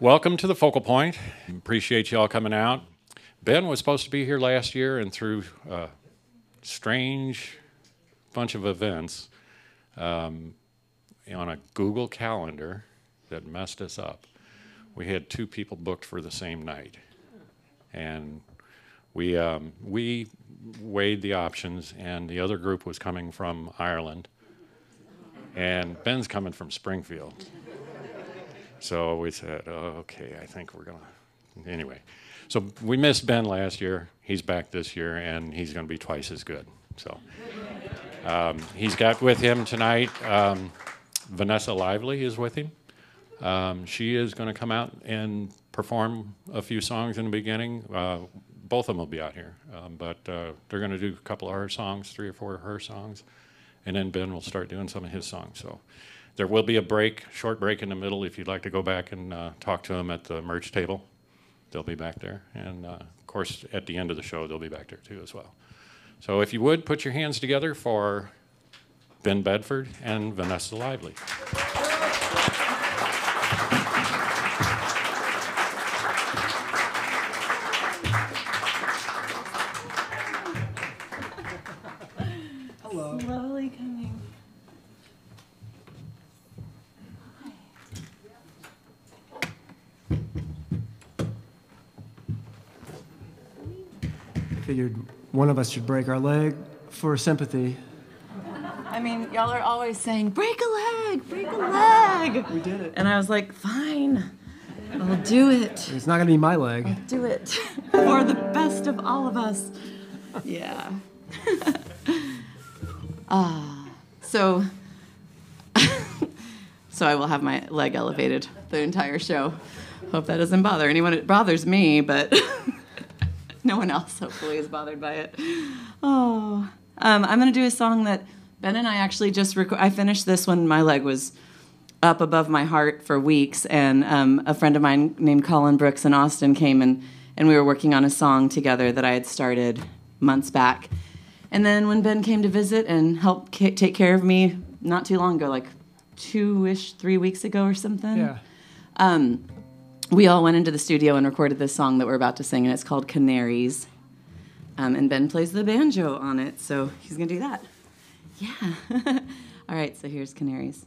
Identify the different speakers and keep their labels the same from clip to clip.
Speaker 1: Welcome to the Focal Point. Appreciate you all coming out. Ben was supposed to be here last year, and through a strange bunch of events um, on a Google Calendar that messed us up, we had two people booked for the same night, and we um, we weighed the options, and the other group was coming from Ireland, and Ben's coming from Springfield. So we said, oh, okay, I think we're going to. Anyway, so we missed Ben last year. He's back this year, and he's going to be twice as good. So um, he's got with him tonight. Um, Vanessa Lively is with him. Um, she is going to come out and perform a few songs in the beginning. Uh, both of them will be out here, um, but uh, they're going to do a couple of her songs, three or four of her songs, and then Ben will start doing some of his songs. So there will be a break, short break in the middle if you'd like to go back and uh, talk to them at the merch table. They'll be back there. And uh, of course, at the end of the show, they'll be back there too as well. So if you would, put your hands together for Ben Bedford and Vanessa Lively.
Speaker 2: One of us should break our leg for sympathy.
Speaker 3: I mean, y'all are always saying, break a leg, break a leg.
Speaker 2: We did it.
Speaker 3: And I was like, fine, I'll do it.
Speaker 2: It's not gonna be my leg.
Speaker 3: Do it for the best of all of us. Yeah. Ah, so, so I will have my leg elevated the entire show. Hope that doesn't bother anyone. It bothers me, but no one else hopefully is bothered by it. Oh, um, I'm gonna do a song that Ben and I actually just rec- I finished this when my leg was up above my heart for weeks, and um, a friend of mine named Colin Brooks in Austin came and and we were working on a song together that I had started months back. And then when Ben came to visit and help ca- take care of me not too long ago, like two-ish, three weeks ago or something
Speaker 2: Yeah.
Speaker 3: um, we all went into the studio and recorded this song that we're about to sing, and it's called Canaries. Um, and Ben plays the banjo on it, so he's gonna do that. Yeah. all right, so here's Canaries.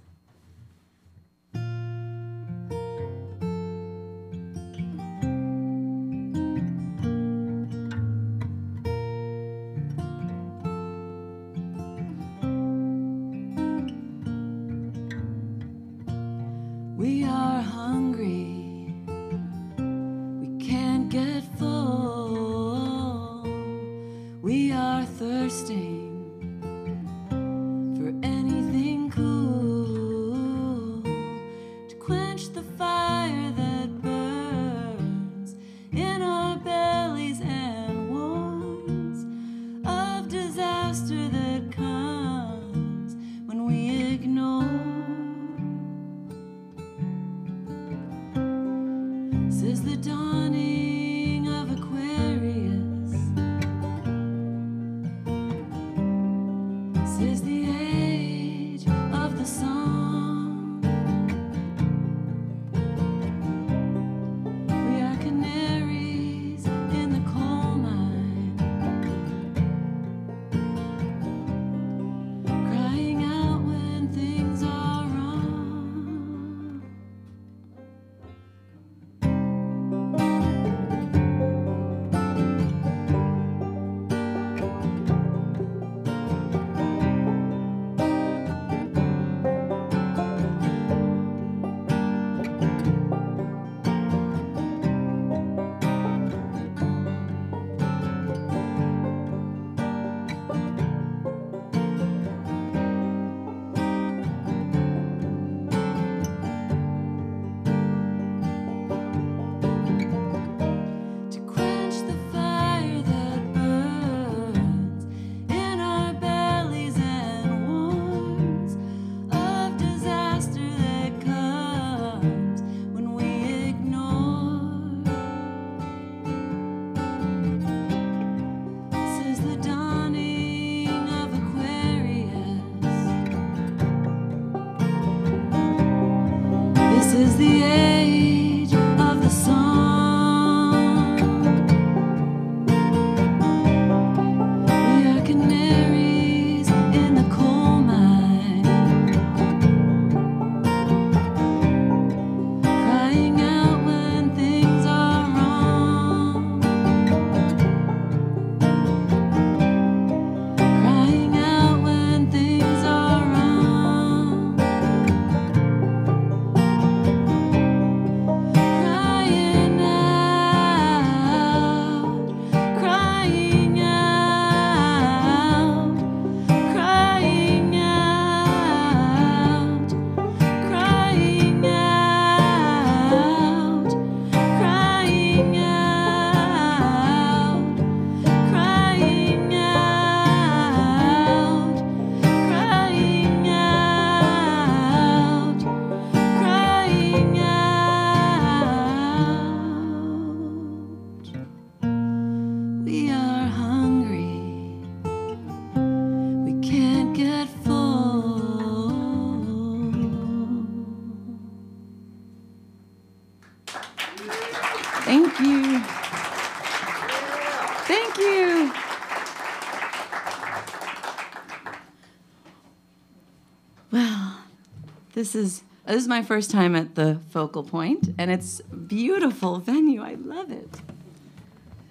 Speaker 3: This is this is my first time at the Focal Point, and it's beautiful venue. I love it.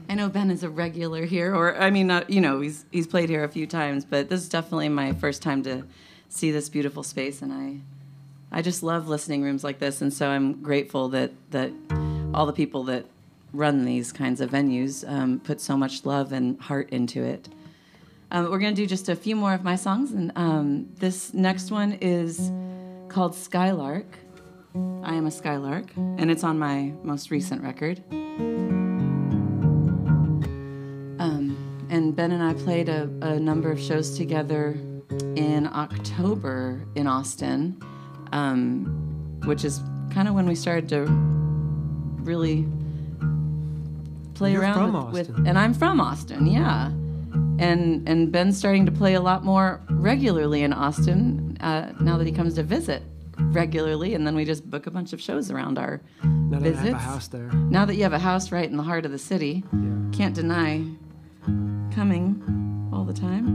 Speaker 3: I know Ben is a regular here, or I mean, not you know, he's he's played here a few times, but this is definitely my first time to see this beautiful space, and I I just love listening rooms like this, and so I'm grateful that that all the people that run these kinds of venues um, put so much love and heart into it. Um, we're going to do just a few more of my songs, and um, this next one is called Skylark. I am a Skylark, and it's on my most recent record. Um, and Ben and I played a, a number of shows together in October in Austin, um, which is kind of when we started to really play
Speaker 2: You're
Speaker 3: around
Speaker 2: from
Speaker 3: with, with and I'm from Austin, yeah. And and Ben's starting to play a lot more regularly in Austin uh, now that he comes to visit regularly, and then we just book a bunch of shows around our
Speaker 2: Now that I have a house there.
Speaker 3: Now that you have a house right in the heart of the city, can't deny coming all the time.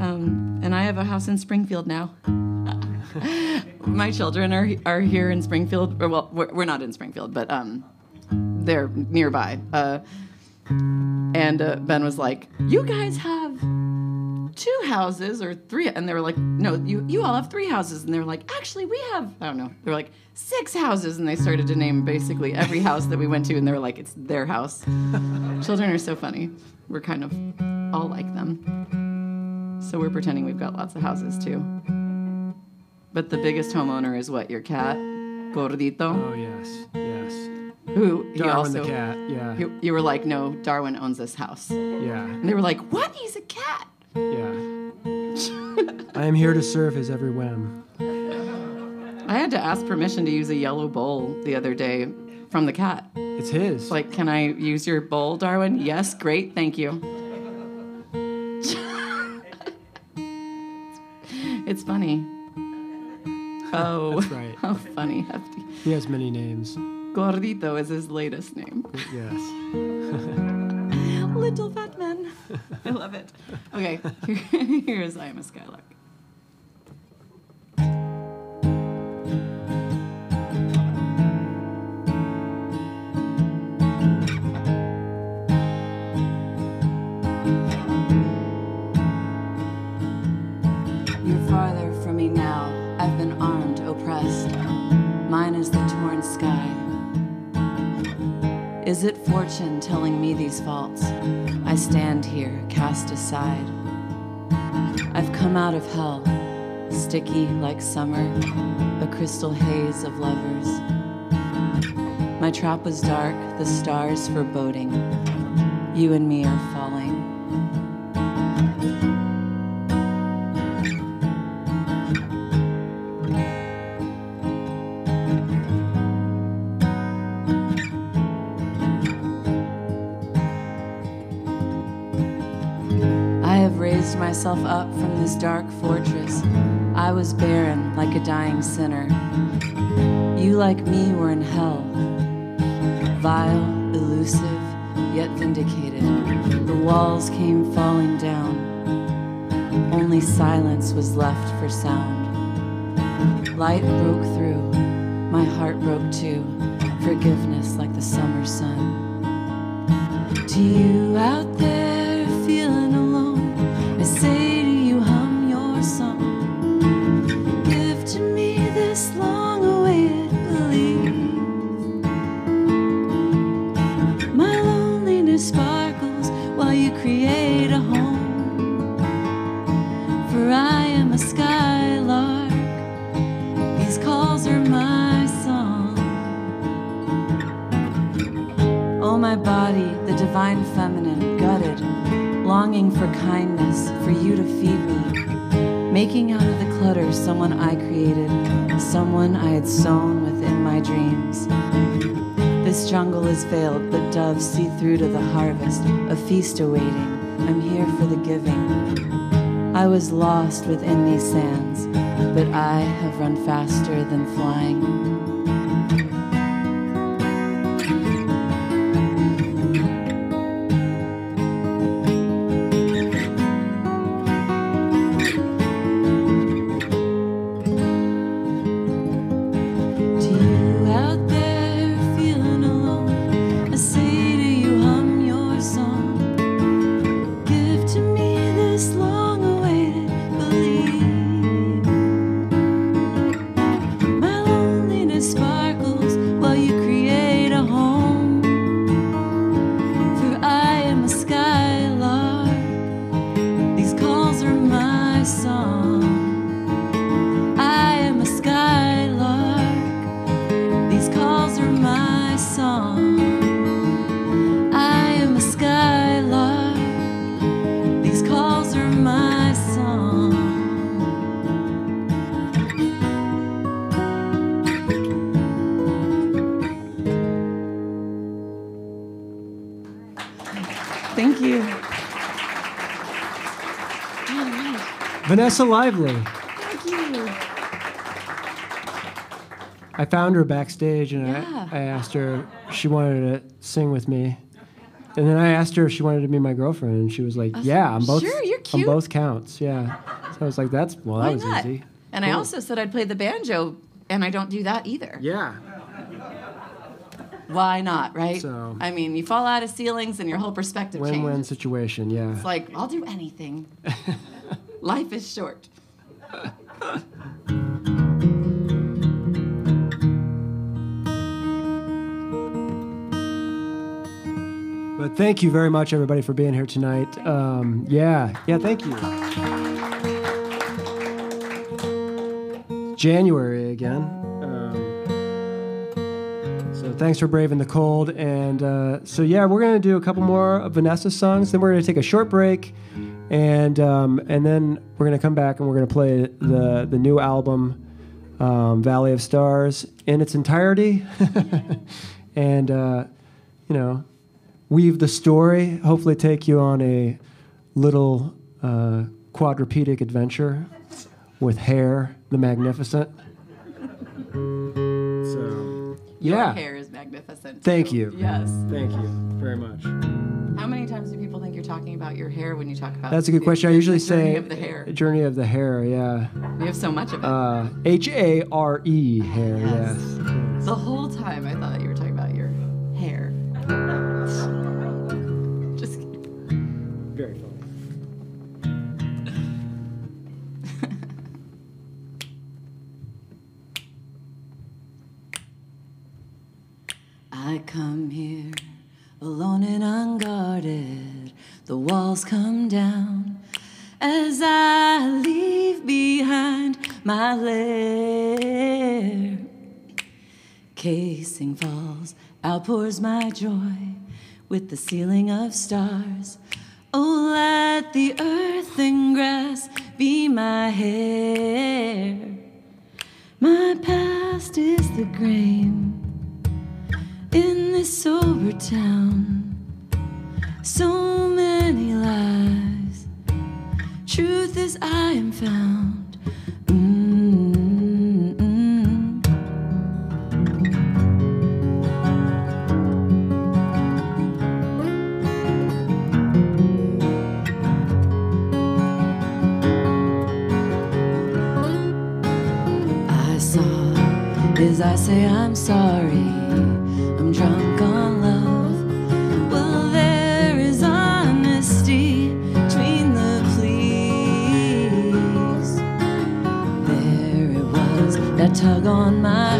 Speaker 3: Um, and I have a house in Springfield now. My children are are here in Springfield. Or, well, we're, we're not in Springfield, but um, they're nearby. Uh, and uh, Ben was like, "You guys have two houses or three?" And they were like, "No, you you all have three houses." And they were like, "Actually, we have I don't know." They were like six houses, and they started to name basically every house that we went to, and they were like, "It's their house." Children are so funny. We're kind of all like them, so we're pretending we've got lots of houses too. But the biggest homeowner is what your cat, Gordito,
Speaker 2: Oh yes, yes.
Speaker 3: Who he also
Speaker 2: the cat. Yeah,
Speaker 3: you, you were like, no, Darwin owns this house.
Speaker 2: yeah,
Speaker 3: And they were like, what? He's a cat.
Speaker 2: yeah. I am here to serve his every whim.
Speaker 3: I had to ask permission to use a yellow bowl the other day from the cat.
Speaker 2: It's his.
Speaker 3: Like, can I use your bowl, Darwin? Yes, great, thank you. it's funny. Oh,
Speaker 2: That's right.
Speaker 3: how funny, Hefty.
Speaker 2: He has many names.
Speaker 3: Gordito is his latest name.
Speaker 2: Yes.
Speaker 3: Little fat man. I love it. Okay, here, here's I am a Skylark. Is it fortune telling me these faults? I stand here, cast aside. I've come out of hell, sticky like summer, a crystal haze of lovers. My trap was dark, the stars foreboding. You and me are falling. Was barren like a dying sinner. You, like me, were in hell. Vile, elusive, yet vindicated. The walls came falling down. Only silence was left for sound. Light broke through. My heart broke too. Forgiveness like the summer sun. To you out there feast awaiting. I'm here for the giving. I was lost within these sands, but I have run faster than flying.
Speaker 2: Vanessa Lively.
Speaker 3: Thank you.
Speaker 2: I found her backstage and
Speaker 3: Yeah.
Speaker 2: I, I asked her if she wanted to sing with me. And then I asked her if she wanted to be my girlfriend, and she was like, "Yeah, I'm both.
Speaker 3: sure, you're
Speaker 2: On
Speaker 3: cute.
Speaker 2: both counts, yeah." So I was like, "That's well, that
Speaker 3: Why
Speaker 2: was
Speaker 3: not?
Speaker 2: easy."
Speaker 3: And I also said I'd play the banjo, and I don't do that either.
Speaker 2: Yeah.
Speaker 3: Why not, right?
Speaker 2: So-
Speaker 3: I mean, you fall out of ceilings and your whole perspective
Speaker 2: Win-win
Speaker 3: changes.
Speaker 2: situation, yeah.
Speaker 3: It's like, I'll do anything. Life is short.
Speaker 2: But thank you very much, everybody, for being here tonight. Um, yeah, yeah, thank you. January again. Um, so thanks for braving the cold. And uh, so, yeah, we're going to do a couple more of Vanessa's songs. Then we're going to take a short break. And, um, and then we're going to come back and we're going to play the, the new album, um, Valley of Stars, in its entirety. and, uh, you know, weave the story, hopefully take you on a little uh, quadrupedic adventure with Hare the Magnificent. So, yeah.
Speaker 3: Hair is magnificent.
Speaker 2: Thank
Speaker 3: too.
Speaker 2: you.
Speaker 3: Yes.
Speaker 2: Thank you very much.
Speaker 3: How many times do people think you're talking about your hair when you talk about
Speaker 2: That's a good
Speaker 3: the-
Speaker 2: question. I
Speaker 3: the
Speaker 2: usually
Speaker 3: journey
Speaker 2: say
Speaker 3: of the hair.
Speaker 2: Journey of the Hair, yeah.
Speaker 3: We have so much of it.
Speaker 2: Uh, H A R E, hair,
Speaker 3: Yes.
Speaker 2: yes.
Speaker 3: the whole time I thought you were talking about your hair. I come here alone and unguarded. The walls come down as I leave behind my lair. Casing falls, outpours my joy with the ceiling of stars. Oh, let the earth and grass be my hair. My past is the grain in this sober town. So many lies. Truth is, I am found. Mm-mm. I saw as I say I'm sorry. Tug on my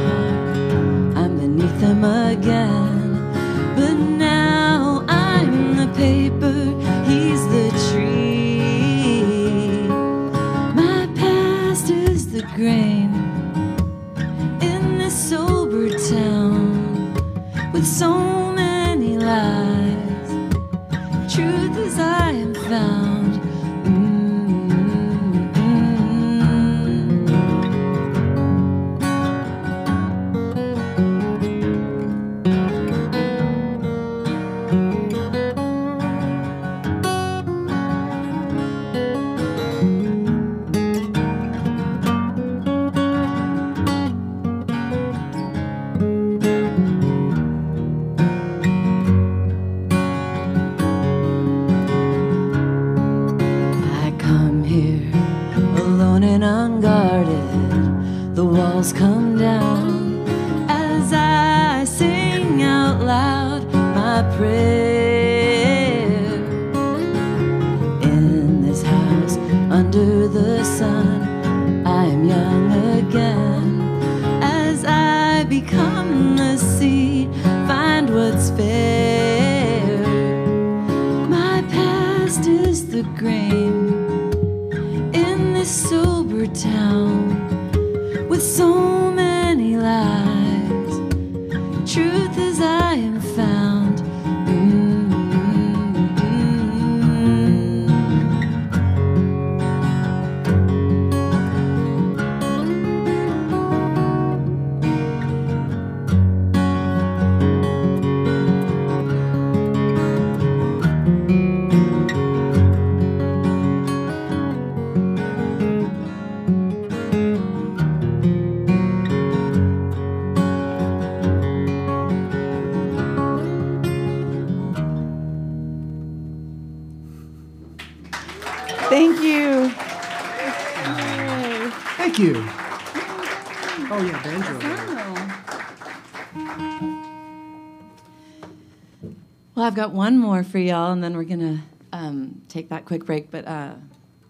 Speaker 3: more for y'all, and then we're gonna um, take that quick break. But uh,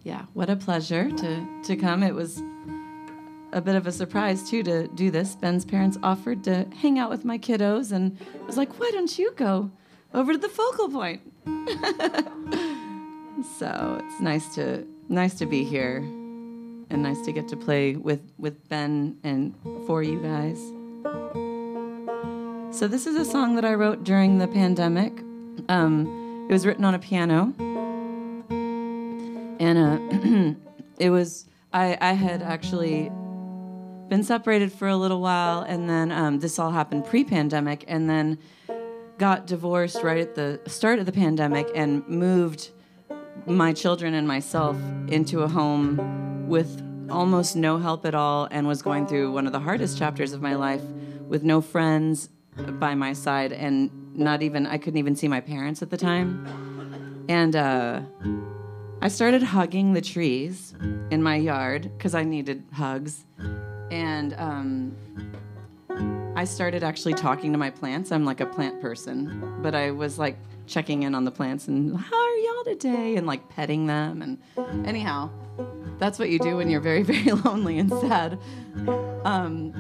Speaker 3: yeah, what a pleasure to to come. It was a bit of a surprise too to do this. Ben's parents offered to hang out with my kiddos, and I was like, "Why don't you go over to the focal point?" so it's nice to nice to be here, and nice to get to play with with Ben and for you guys. So this is a song that I wrote during the pandemic. Um, it was written on a piano, and uh, it was I, I had actually been separated for a little while, and then um, this all happened pre-pandemic, and then got divorced right at the start of the pandemic, and moved my children and myself into a home with almost no help at all, and was going through one of the hardest chapters of my life with no friends by my side and not even I couldn't even see my parents at the time. And uh, I started hugging the trees in my yard because I needed hugs. And um, I started actually talking to my plants. I'm like a plant person, but I was like checking in on the plants and how are y'all today and like petting them. And anyhow, that's what you do when you're very, very lonely and sad. Um,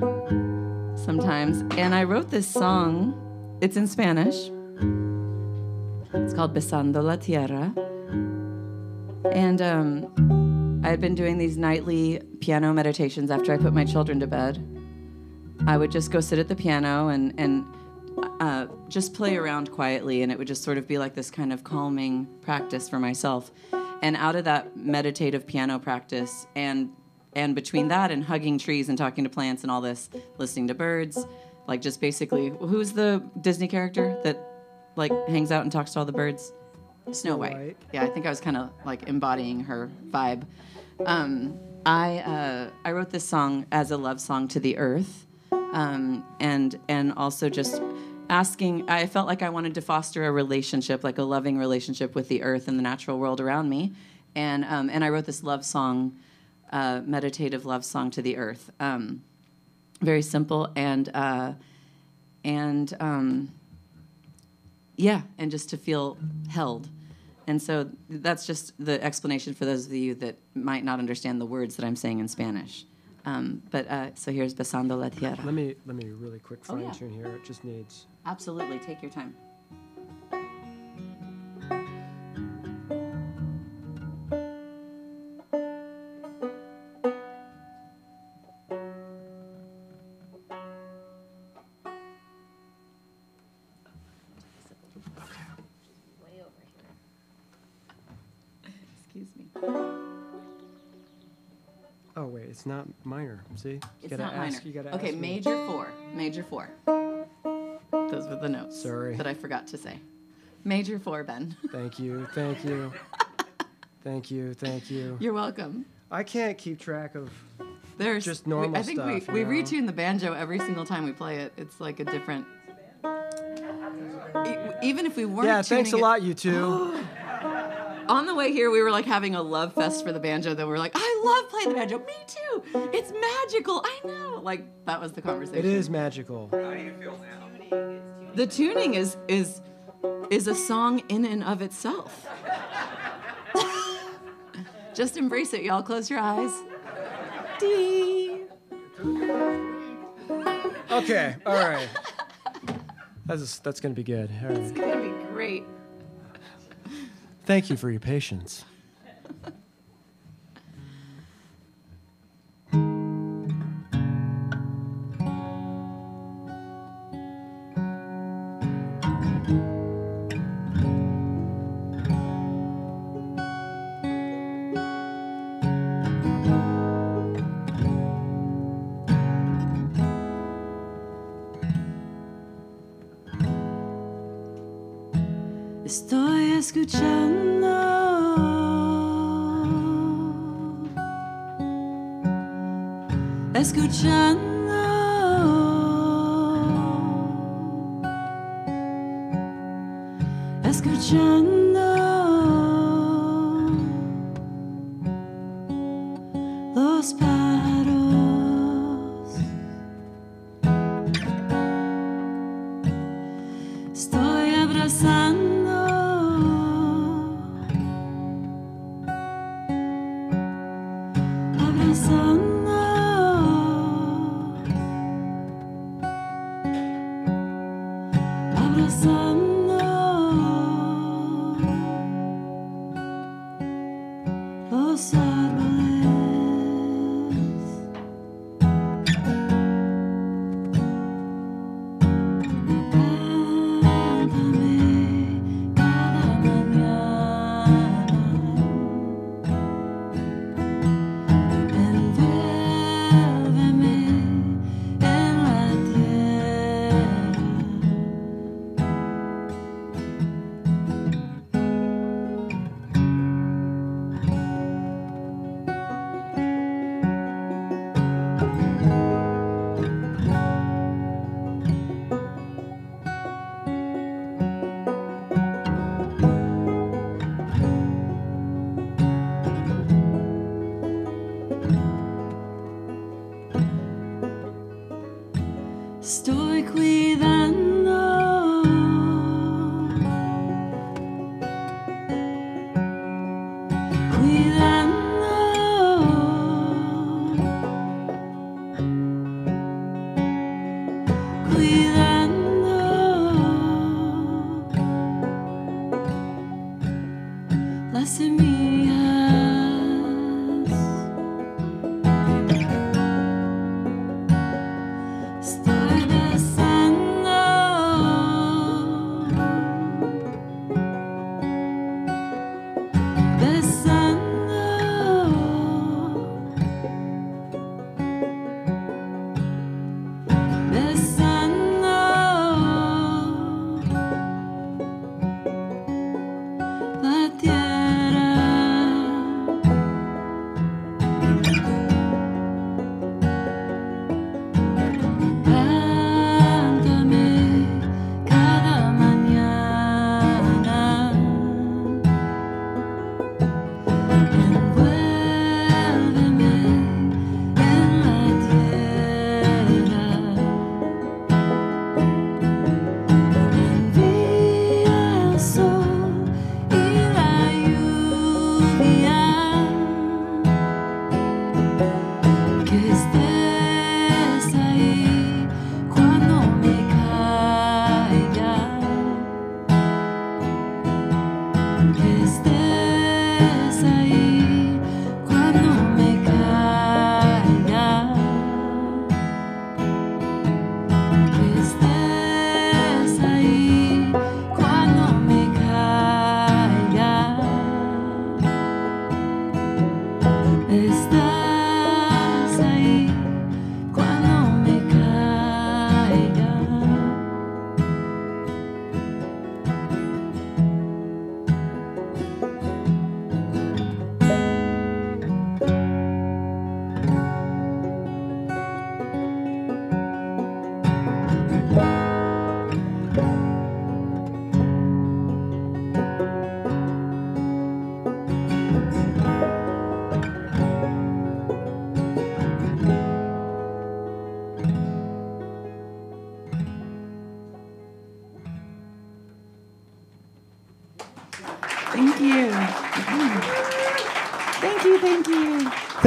Speaker 3: sometimes. And I wrote this song. It's in Spanish. It's called Besando la Tierra. And um, I had been doing these nightly piano meditations after I put my children to bed. I would just go sit at the piano and, and uh, just play around quietly, and it would just sort of be like this kind of calming practice for myself. And out of that meditative piano practice and and between that and hugging trees and talking to plants and all this, listening to birds, like just basically, who's the Disney character that like hangs out and talks to all the birds? Snow White.
Speaker 2: White.
Speaker 3: Yeah, I think I was kind of like embodying her vibe. Um, I uh, I wrote this song as a love song to the earth, um, and and also just asking. I felt like I wanted to foster a relationship, like a loving relationship with the earth and the natural world around me, and um, and I wrote this love song uh, meditative love song to the earth. Um, very simple and uh, and um, yeah, and just to feel held. And so that's just the explanation for those of you that might not understand the words that I'm saying in Spanish. Um, but uh, so here's Besando la Tierra.
Speaker 2: Let me let me really quick
Speaker 3: Oh,
Speaker 2: fine
Speaker 3: yeah.
Speaker 2: tune here. It just needs.
Speaker 3: Absolutely, take your time.
Speaker 2: It's not minor. See, you
Speaker 3: It's not
Speaker 2: ask.
Speaker 3: minor. Okay,
Speaker 2: me.
Speaker 3: major four. Major four. Those were the notes.
Speaker 2: Sorry.
Speaker 3: That I forgot to say. Major four, Ben.
Speaker 2: Thank you, thank you, thank you, thank you.
Speaker 3: You're welcome.
Speaker 2: I can't keep track of.
Speaker 3: There's
Speaker 2: Just
Speaker 3: we-
Speaker 2: normal
Speaker 3: I think
Speaker 2: stuff,
Speaker 3: we, we
Speaker 2: know?
Speaker 3: retune the banjo every single time we play it. It's like a different. Even if we weren't.
Speaker 2: Yeah, thanks a
Speaker 3: tuning it-
Speaker 2: lot, you two.
Speaker 3: On the way here, we were like having a love fest for the banjo. That we we're like, I love playing the banjo. Me too. It's magical. I know. Like that was the conversation.
Speaker 2: it is magical. How do you feel now?
Speaker 3: The tuning is is is a song in and of itself. Just embrace it, y'all. Close your eyes. Dee.
Speaker 2: Okay, all right. That's that's gonna be good. All
Speaker 3: It's gonna be great.
Speaker 2: Thank you for your patience.
Speaker 3: Escuchando.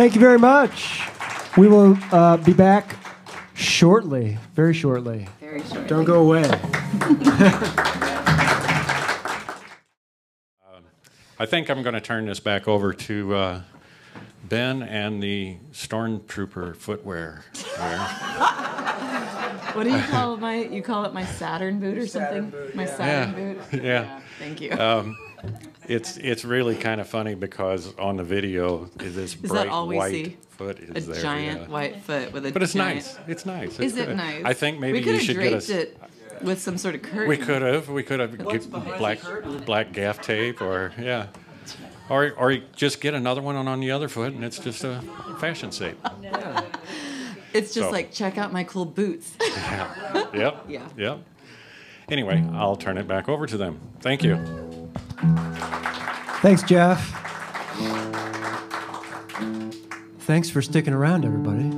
Speaker 3: Thank you
Speaker 2: very much. We will uh, be back shortly, very shortly.
Speaker 3: Very short.
Speaker 2: Don't go away.
Speaker 1: I think I'm going to turn this back over to uh, Ben and the stormtrooper footwear.
Speaker 3: What do you call my? You call it my Saturn boot or something? my Saturn
Speaker 1: Yeah.
Speaker 3: boot.
Speaker 1: Yeah.
Speaker 3: Thank you.
Speaker 1: Um, it's it's really kind of funny because on the video this
Speaker 3: that
Speaker 1: bright
Speaker 3: all we
Speaker 1: white
Speaker 3: see?
Speaker 1: foot
Speaker 3: a
Speaker 1: is there.
Speaker 3: giant
Speaker 1: yeah.
Speaker 3: white foot with a.
Speaker 1: But it's
Speaker 3: giant,
Speaker 1: nice. It's nice. It's
Speaker 3: Is it
Speaker 1: uh,
Speaker 3: nice?
Speaker 1: I think maybe
Speaker 3: we could
Speaker 1: you
Speaker 3: have
Speaker 1: should get
Speaker 3: draped
Speaker 1: us.
Speaker 3: it with some sort of curtain.
Speaker 1: We could have. We could have get black black gaff tape or yeah, or or just get another one on, on the other foot and it's just a fashion shape.
Speaker 3: It's just
Speaker 1: So-
Speaker 3: like check out my cool boots.
Speaker 1: Yeah. Yep.
Speaker 3: Yeah.
Speaker 1: Yep. Anyway, I'll turn it back over to them. Thank you.
Speaker 2: Thanks, Jeff. thanks for sticking around, everybody,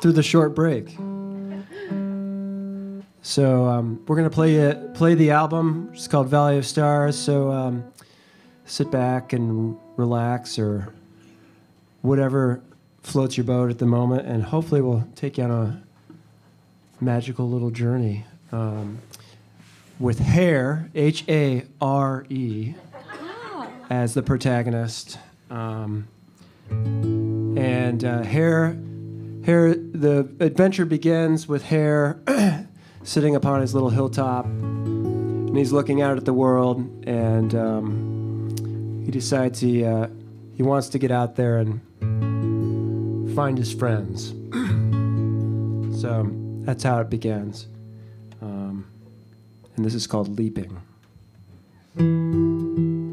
Speaker 2: through the short break. So um, we're gonna play it, play the album. It's called Valley of Stars. So um, sit back and relax, or whatever floats your boat at the moment, and hopefully we'll take you on a magical little journey um, with Hare, H A R E, as the protagonist. Um, and uh, Hare, Hare, the adventure begins with Hare sitting upon his little hilltop, and he's looking out at the world, and um, he decides he uh, he wants to get out there and find his friends. so that's how it begins, um, and this is called leaping. Leaping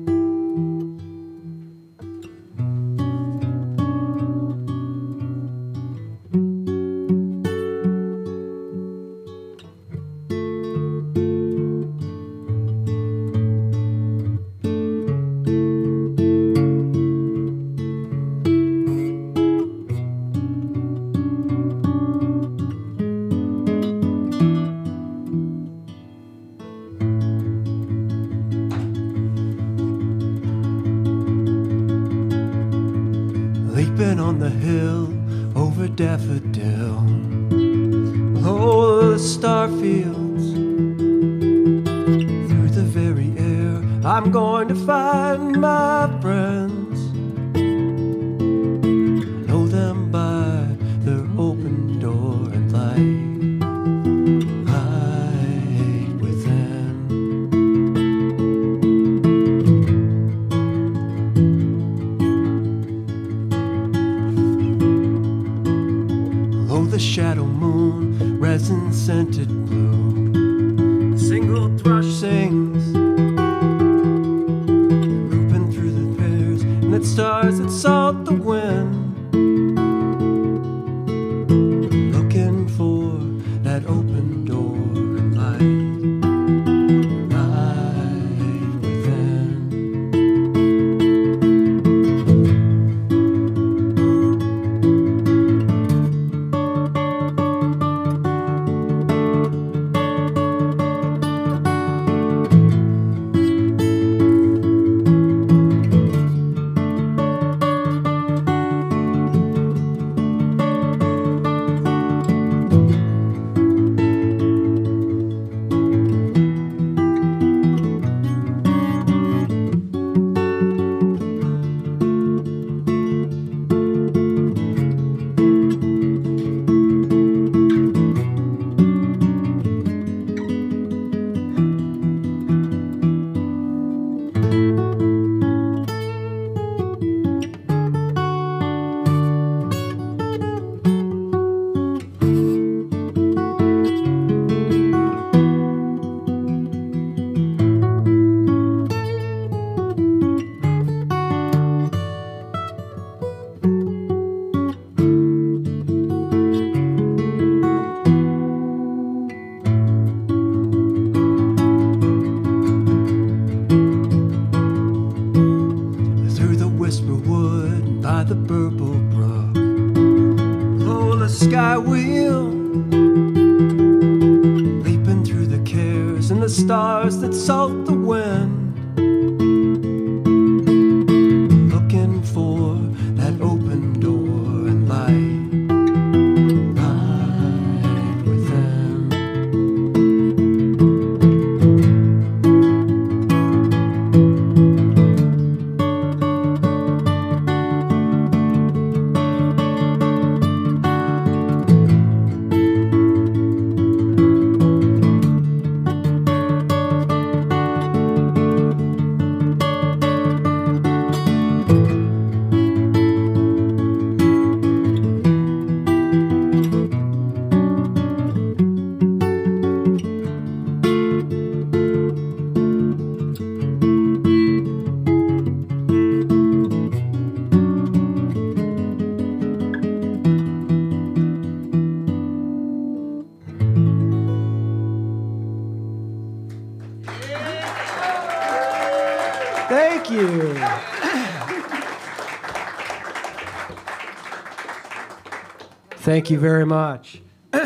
Speaker 2: Thank you very much.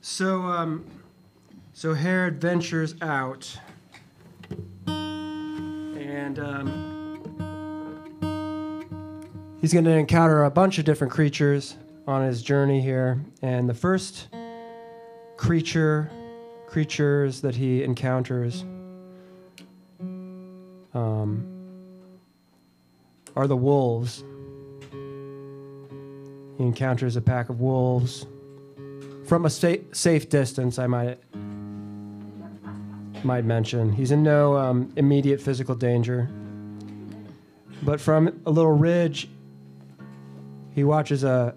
Speaker 2: so, um, so Hare ventures out, and um, he's going to encounter a bunch of different creatures on his journey here. And the first creature, creatures that he encounters, um, are the wolves. He encounters a pack of wolves from a sa- safe distance. I might might mention he's in no um, immediate physical danger, but from a little ridge, he watches a,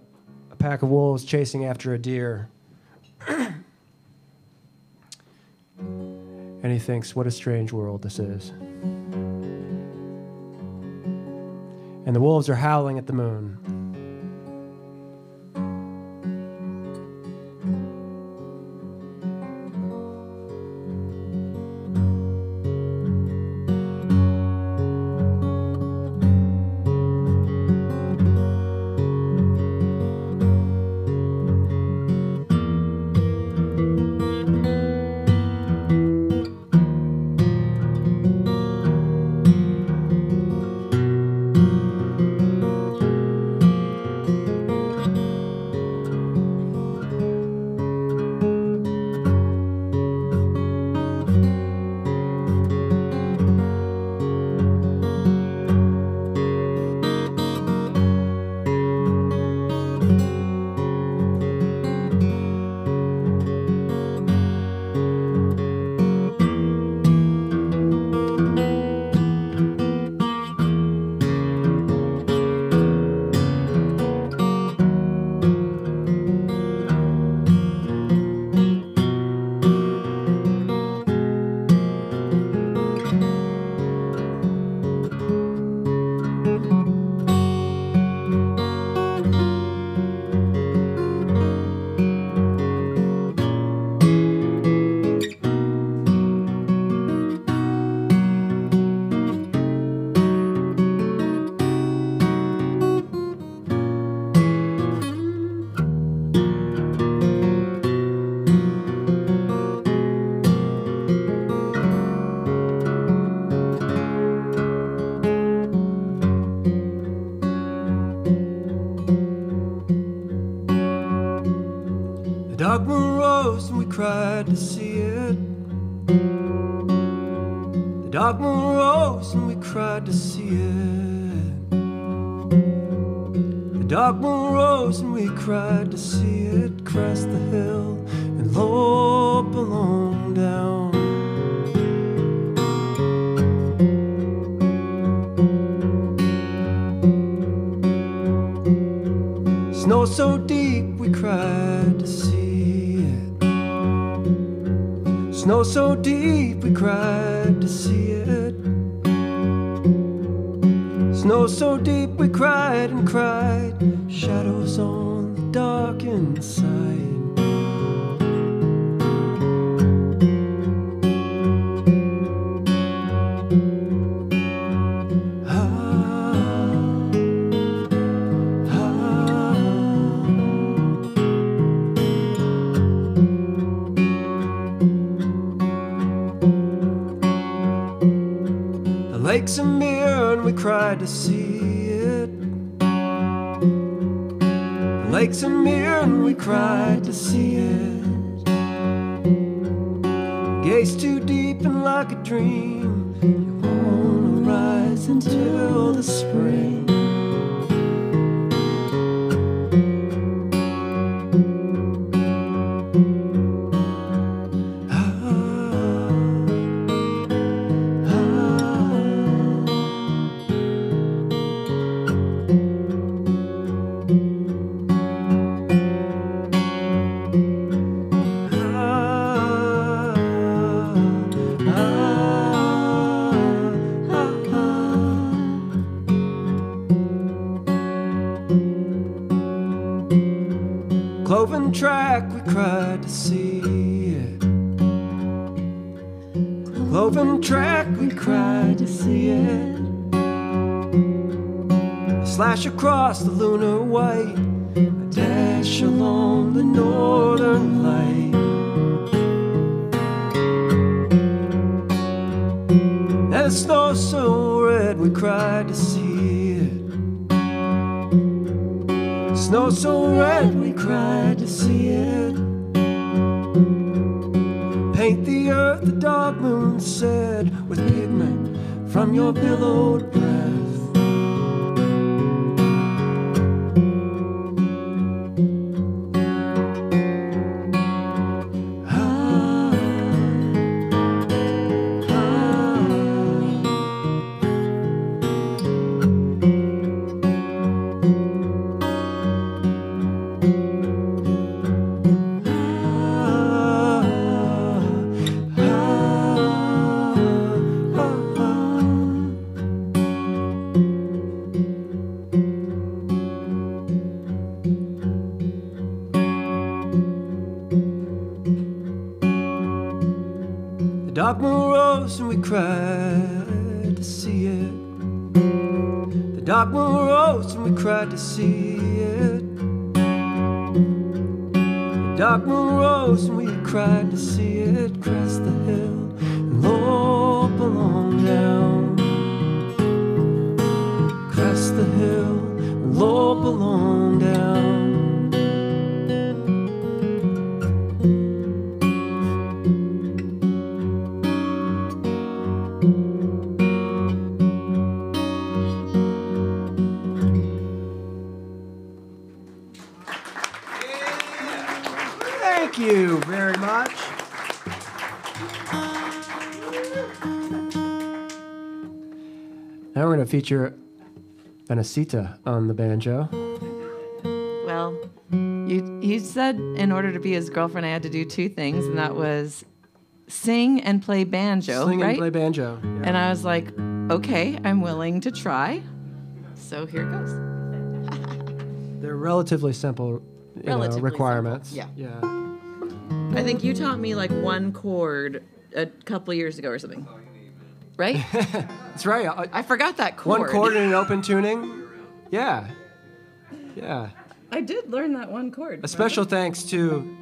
Speaker 2: a pack of wolves chasing after a deer, and he thinks, "What a strange world this is." And the wolves are howling at the moon. And feature Vanessa on the banjo.
Speaker 3: Well, you, he said in order to be his girlfriend, I had to do two things, and that was sing and play banjo,
Speaker 2: Sing
Speaker 3: right?
Speaker 2: and play banjo. Yeah.
Speaker 3: And I was like, okay, I'm willing to try. So here it goes.
Speaker 2: They're relatively simple you know, requirements.
Speaker 3: simple,
Speaker 2: Yeah.
Speaker 3: I think you taught me like one chord a couple years ago or something. Right?
Speaker 2: That's right. I-
Speaker 3: I forgot that chord.
Speaker 2: One chord in an open tuning. Yeah. Yeah.
Speaker 3: I did learn that one chord.
Speaker 2: A special thanks to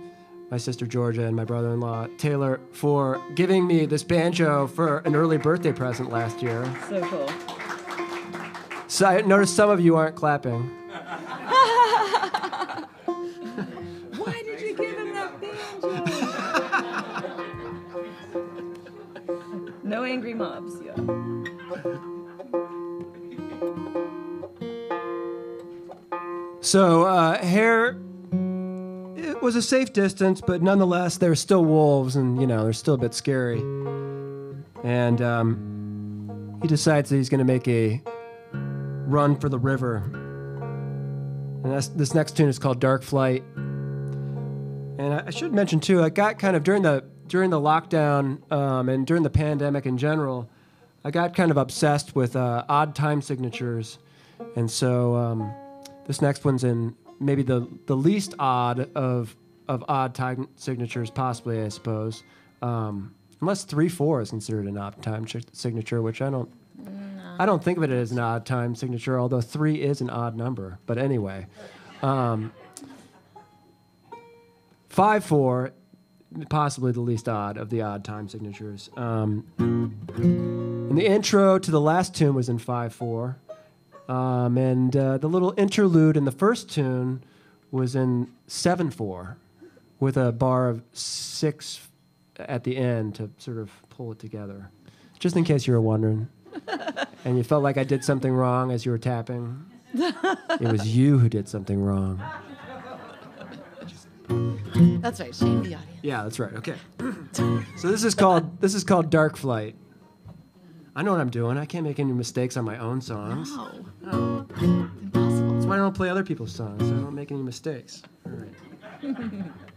Speaker 2: my sister Georgia and my brother-in-law Taylor for giving me this banjo for an early birthday present last year.
Speaker 3: So cool.
Speaker 2: So I noticed some of you aren't clapping.
Speaker 3: Why did you give him that banjo? no angry mobs. Yeah.
Speaker 2: So uh, Hare, it was a safe distance, but nonetheless, there's still wolves, and you know they're still a bit scary. And um, he decides that he's going to make a run for the river. And this next tune is called Dark Flight. And I, I should mention too, I got kind of during the during the lockdown um, and during the pandemic in general, I got kind of obsessed with uh, odd time signatures, and so. Um, this next one's in maybe the, the least odd of of odd time signatures, possibly, I suppose. Um, unless three four is considered an odd time ch- signature, which I don't. I don't think of it as an odd time signature, although three is an odd number. But anyway, um, five four, possibly the least odd of the odd time signatures. Um, and the intro to the last tune was in five four. Um, and uh, the little interlude in the first tune was in 7 4 with a bar of 6 at the end to sort of pull it together. Just in case you were wondering. and you felt like I did something wrong as you were tapping. it was you who did something wrong.
Speaker 3: That's right. Shame the audience.
Speaker 2: Yeah, that's right. Okay. so this is called this is called Dark Flight. I know what I'm doing. I can't make any mistakes on my own songs.
Speaker 3: No. Impossible.
Speaker 2: That's why I don't play other people's songs. So I don't make any mistakes. All right.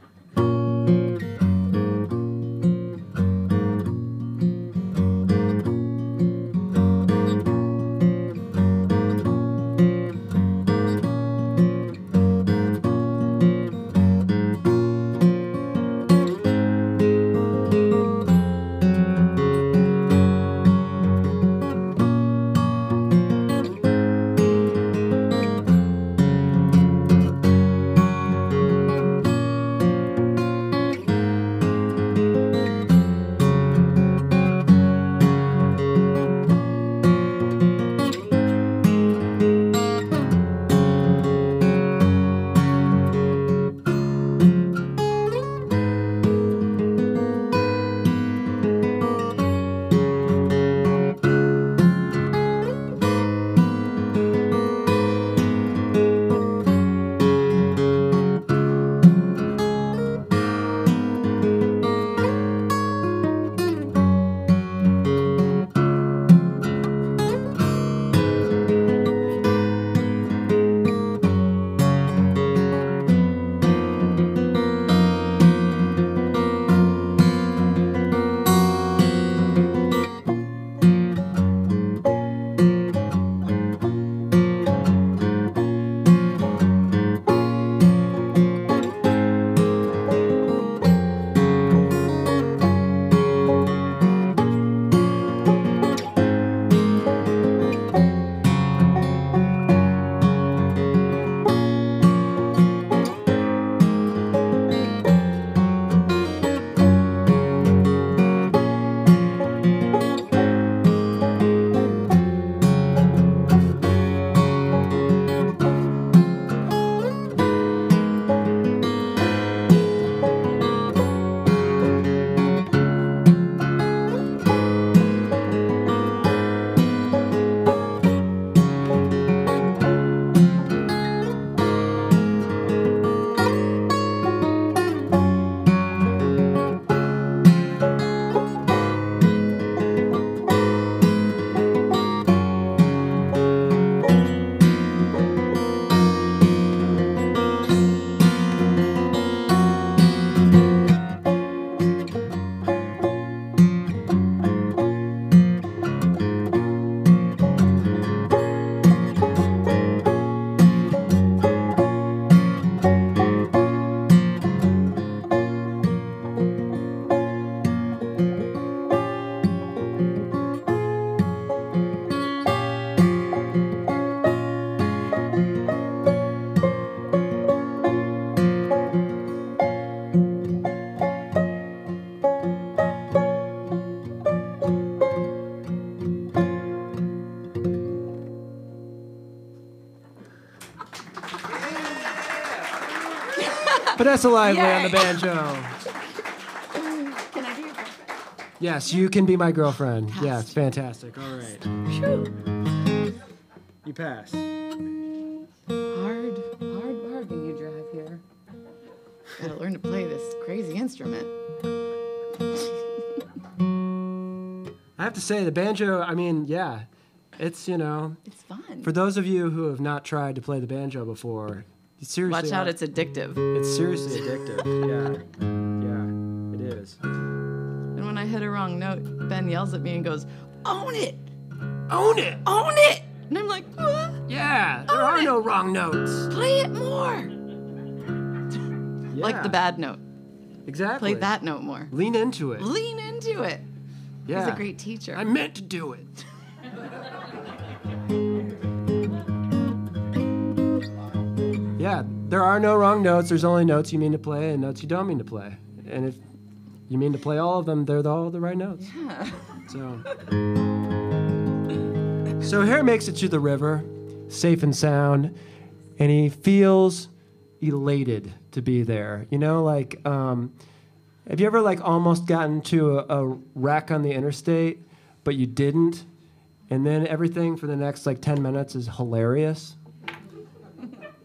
Speaker 2: Vanessa Lively on the banjo.
Speaker 3: Can I do your girlfriend?
Speaker 2: Yes, you can be my girlfriend. Yes, fantastic. All right. You pass.
Speaker 3: Hard, hard bargain you drive here. Gotta learn to play this crazy instrument.
Speaker 2: I have to say, the banjo, I mean, yeah, it's, you know,
Speaker 3: It's fun.
Speaker 2: for those of you who have not tried to play the banjo before, you seriously.
Speaker 3: Watch out, it's addictive.
Speaker 2: It's seriously addictive. Yeah. Yeah, it is.
Speaker 3: And when I hit a wrong note, Ben yells at me and goes, Own it!
Speaker 2: Own it!
Speaker 3: Own it! And I'm like, what?
Speaker 2: Yeah, there are no wrong notes.
Speaker 3: Play it more!
Speaker 2: Yeah.
Speaker 3: Like the bad note.
Speaker 2: Exactly.
Speaker 3: Play that note more.
Speaker 2: Lean into it.
Speaker 3: Lean into it.
Speaker 2: Yeah.
Speaker 3: He's a great teacher.
Speaker 2: I meant to do it. There are no wrong notes. There's only notes you mean to play and notes you don't mean to play. And if you mean to play all of them, they're all the right notes.
Speaker 3: Yeah.
Speaker 2: So, so Harry makes it to the river, safe and sound, and he feels elated to be there. You know, like, um, have you ever like almost gotten to a, a wreck on the interstate, but you didn't, and then everything for the next like ten minutes is hilarious?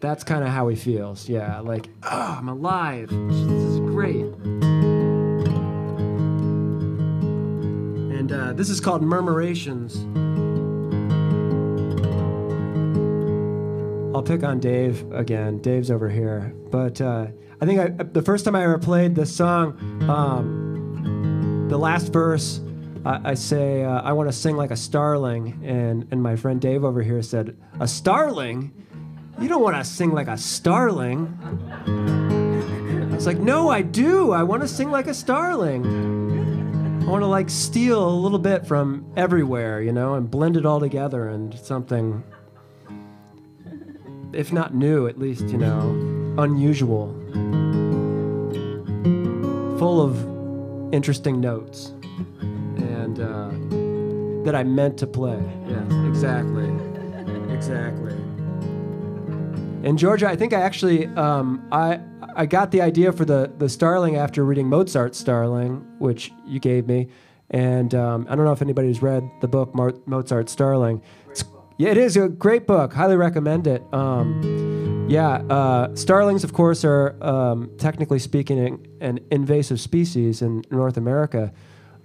Speaker 2: That's kind of how he feels. Yeah, like, oh, I'm alive. This is great. And uh, this is called Murmurations. I'll pick on Dave again. Dave's over here. But uh, I think I, the first time I ever played this song, um, the last verse, I, I say, uh, I want to sing like a starling. And, and my friend Dave over here said, A starling? You don't want to sing like a starling. I was like, No, I do. I want to sing like a starling. I want to like steal a little bit from everywhere, you know, and blend it all together and something, if not new, at least, you know, unusual. Full of interesting notes. And uh, that I meant to play. Yes, exactly. Exactly. And Georgia, I think I actually um, I I got the idea for the the Starling after reading Mozart's Starling, which you gave me, and um, I don't know if anybody's read the book Mar- Mozart Starling. Yeah, it is a great book. Highly recommend it. Um, yeah, uh, starlings, of course, are um, technically speaking an invasive species in North America.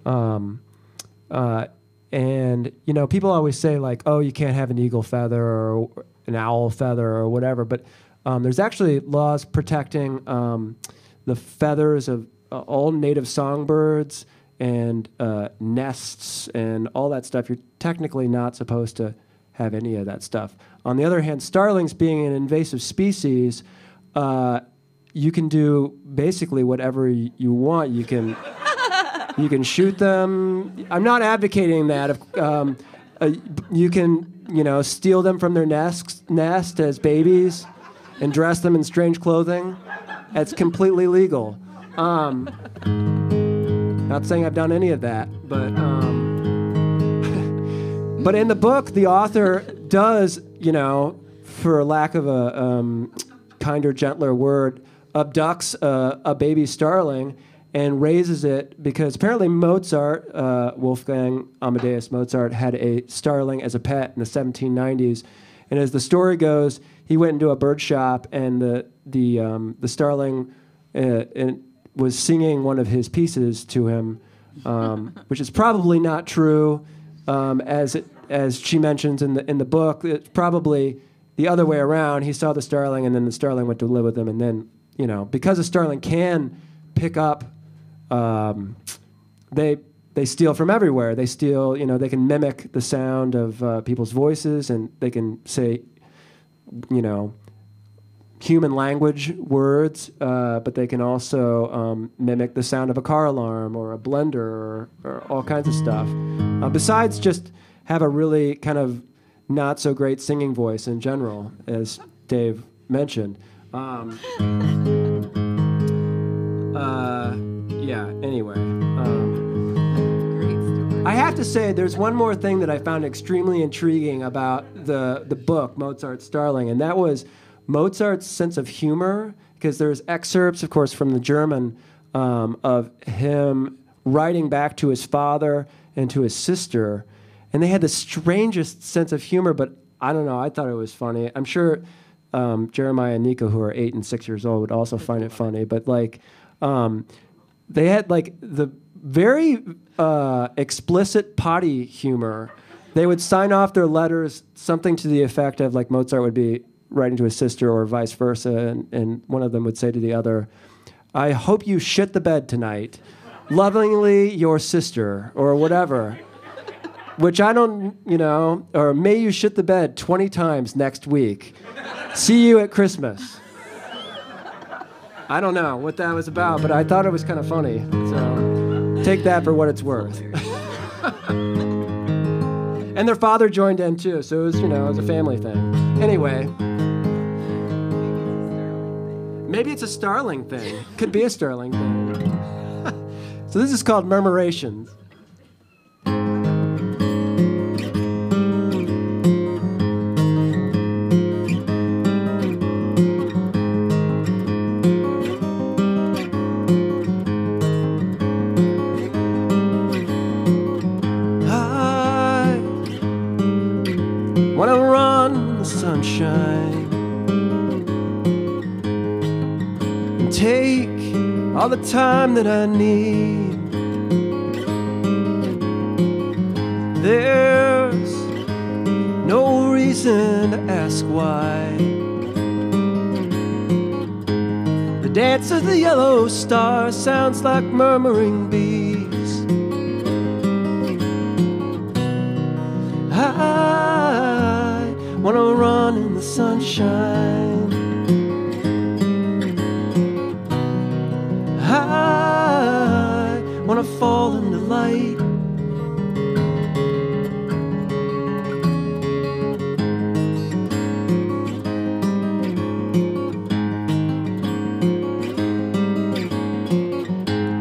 Speaker 2: Um, uh, and you know, people always say like, "Oh, you can't have an eagle feather or an owl feather or whatever," but um, there's actually laws protecting um, the feathers of uh, all native songbirds and uh, nests and all that stuff. You're technically not supposed to have any of that stuff. On the other hand, starlings being an invasive species, uh, you can do basically whatever you want. You can you can shoot them. I'm not advocating that. Um, uh, you can, you know, steal them from their nest, nest as babies and dress them in strange clothing. That's completely legal. Um, not saying I've done any of that, but um, but in the book, the author does, you know, for lack of a um, kinder, gentler word, abducts a, a baby starling and raises it because apparently Mozart, uh, Wolfgang Amadeus Mozart, had a starling as a pet in the 1790s. And as the story goes, he went into a bird shop and the the um, the starling uh, was singing one of his pieces to him, um, which is probably not true, um, as it, as she mentions in the in the book. It's probably the other way around. He saw the starling, and then the starling went to live with him, and then you know because a starling can pick up, um, they they steal from everywhere. They steal, you know, they can mimic the sound of uh, people's voices, and they can say, you know, human language words, uh, but they can also um, mimic the sound of a car alarm or a blender or, or all kinds of stuff. Uh, besides, just have a really kind of not so great singing voice in general, as Dave mentioned. Um, uh, yeah. Anyway. Um,
Speaker 3: Great story.
Speaker 2: I have to say, there's one more thing that I found extremely intriguing about the, the book, Mozart's Starling, and that was Mozart's sense of humor because there's excerpts, of course, from the German um, of him writing back to his father and to his sister, and they had the strangest sense of humor. But I don't know. I thought it was funny. I'm sure um, Jeremiah and Nico, who are eight and six years old, would also find it funny. But like, um, they had like the very uh, explicit potty humor. They would sign off their letters something to the effect of like Mozart would be writing to his sister or vice versa, and, and one of them would say to the other, "I hope you shit the bed tonight." Lovingly, your sister, or whatever. Which I don't, you know, or may you shit the bed 20 times next week. See you at Christmas. I don't know what that was about, but I thought it was kind of funny. So take that for what it's worth. and their father joined in too, so it was, you know, it was a family thing. Anyway, maybe it's a Starling thing. Could be a Starling thing. so this is called Murmurations. Time that I need. There's no reason to ask why. The dance of the yellow star sounds like murmuring bees. I wanna run in the sunshine. Fall in the light.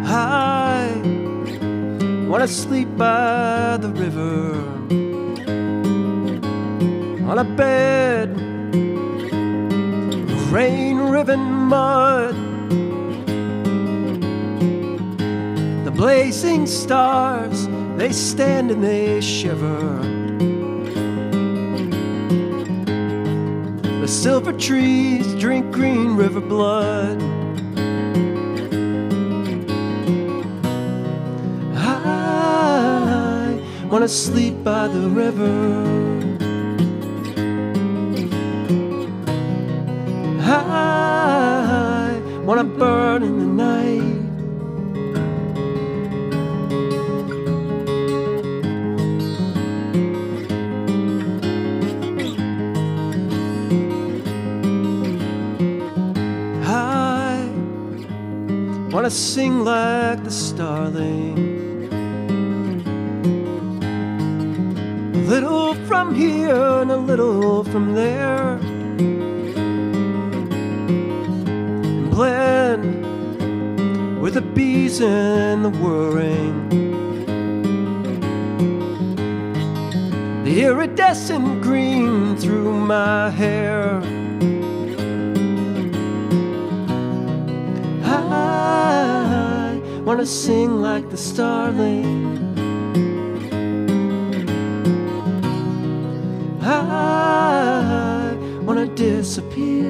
Speaker 2: I wanna sleep by the river on a bed of rain riven mud. Blazing stars, they stand and they shiver. The silver trees drink green river blood. I wanna sleep by the river. I wanna burn in sing like the starling. A little from here and a little from there. and blend with the bees and the whirring. The iridescent green through my hair. Wanna sing like the starling. I wanna disappear.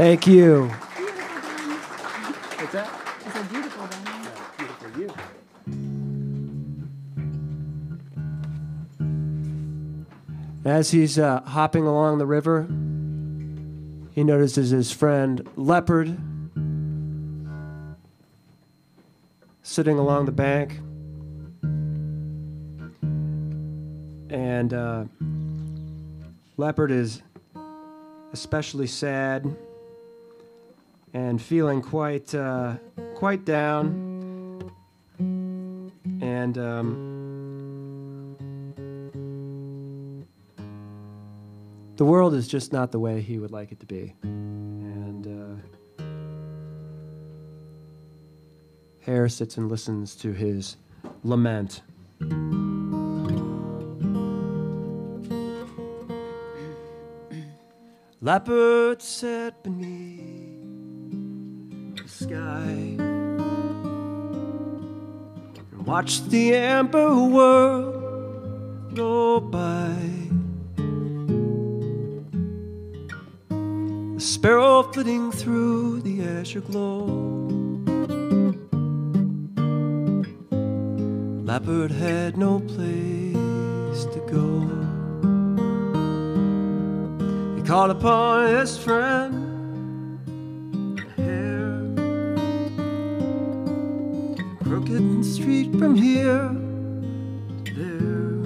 Speaker 2: Thank you. What's that?
Speaker 3: It's a beautiful dance.
Speaker 2: As he's uh, hopping along the river, he notices his friend Leopard sitting along the bank. And uh, Leopard is especially sad and feeling quite uh, quite down. And um, the world is just not the way he would like it to be. And uh, Hare sits and listens to his lament. Leopard sat beneath sky and watched the amber world go by. A sparrow flitting through the azure glow. Leopard had no place to go. He called upon his friend, Street from here, to there.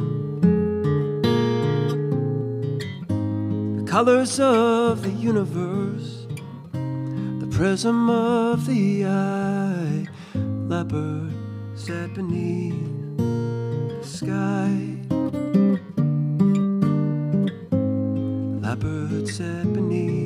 Speaker 2: The colors of the universe, the prism of the eye. Leopard sat beneath the sky. Leopard sat beneath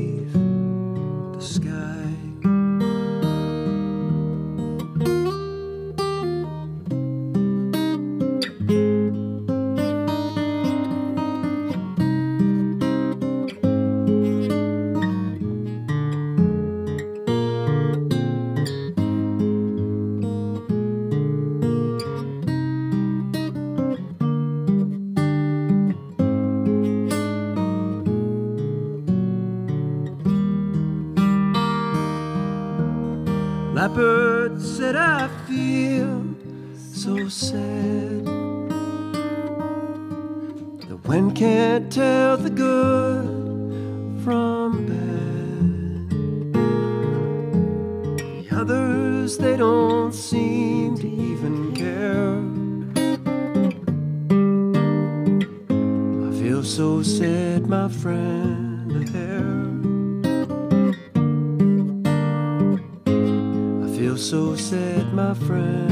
Speaker 2: sad. The wind can't tell the good from bad. The others, they don't seem to even care. I feel so sad, my friend, the hare. I feel so sad, my friend,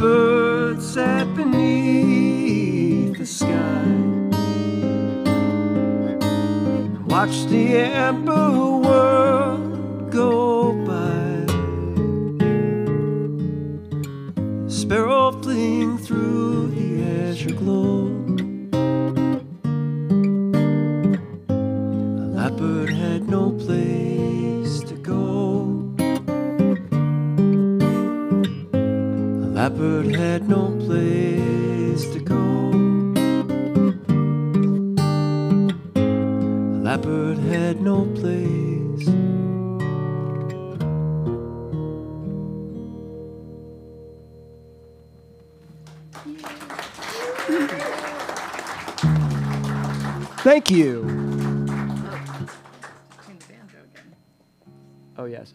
Speaker 2: Leopard sat beneath the sky. Watch the amber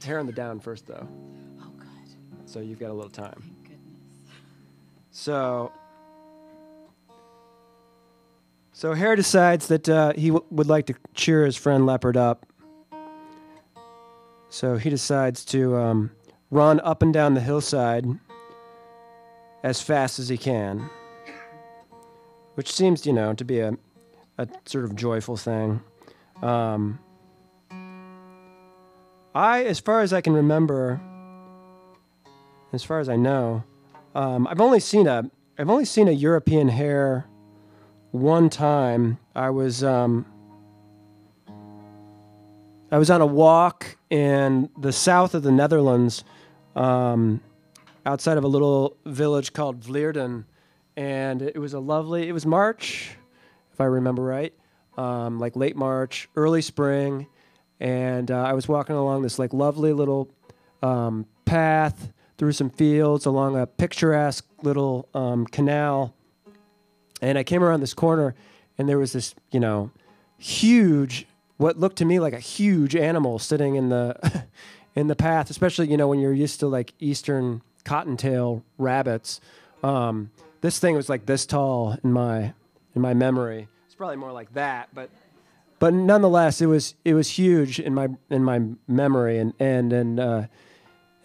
Speaker 2: Hair on the down first though.
Speaker 3: Oh, good.
Speaker 2: So you've got a little time.
Speaker 3: Goodness.
Speaker 2: So, so Hare decides that uh, he w- would like to cheer his friend Leopard up. So he decides to um, run up and down the hillside as fast as he can, which seems, you know, to be a, a sort of joyful thing. Um, I, as far as I can remember, as far as I know, um, I've only seen a I've only seen a European hare one time. I was um, I was on a walk in the south of the Netherlands, um, outside of a little village called Vleerden, and it was a lovely. It was March, if I remember right, um, like late March, early spring, and uh, I was walking along this like lovely little um, path through some fields along a picturesque little um, canal. And I came around this corner, and there was this, you know, huge what looked to me like a huge animal sitting in the in the path, especially you know when you're used to like eastern cottontail rabbits. Um, this thing was like this tall in my in my memory. It's probably more like that, but but nonetheless, it was it was huge in my in my memory and and and uh,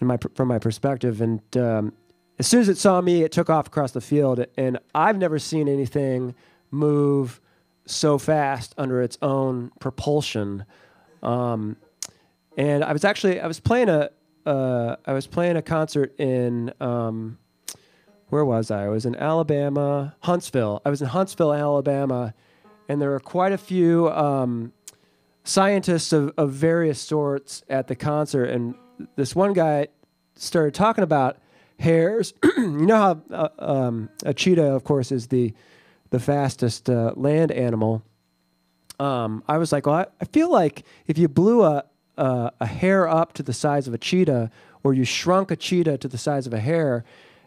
Speaker 2: in my from my perspective. And um, as soon as it saw me, it took off across the field. And I've never seen anything move so fast under its own propulsion. Um, and I was actually I was playing a uh, I was playing a concert in um, where was I? I was in Alabama, Huntsville. I was in Huntsville, Alabama, and there were quite a few um, scientists of, of various sorts at the concert. And this one guy started talking about hares. you know how uh, um, a cheetah, of course, is the the fastest uh, land animal. Um, I was like, well, I, I, feel like if you blew a, a a hare up to the size of a cheetah, or you shrunk a cheetah to the size of a hare,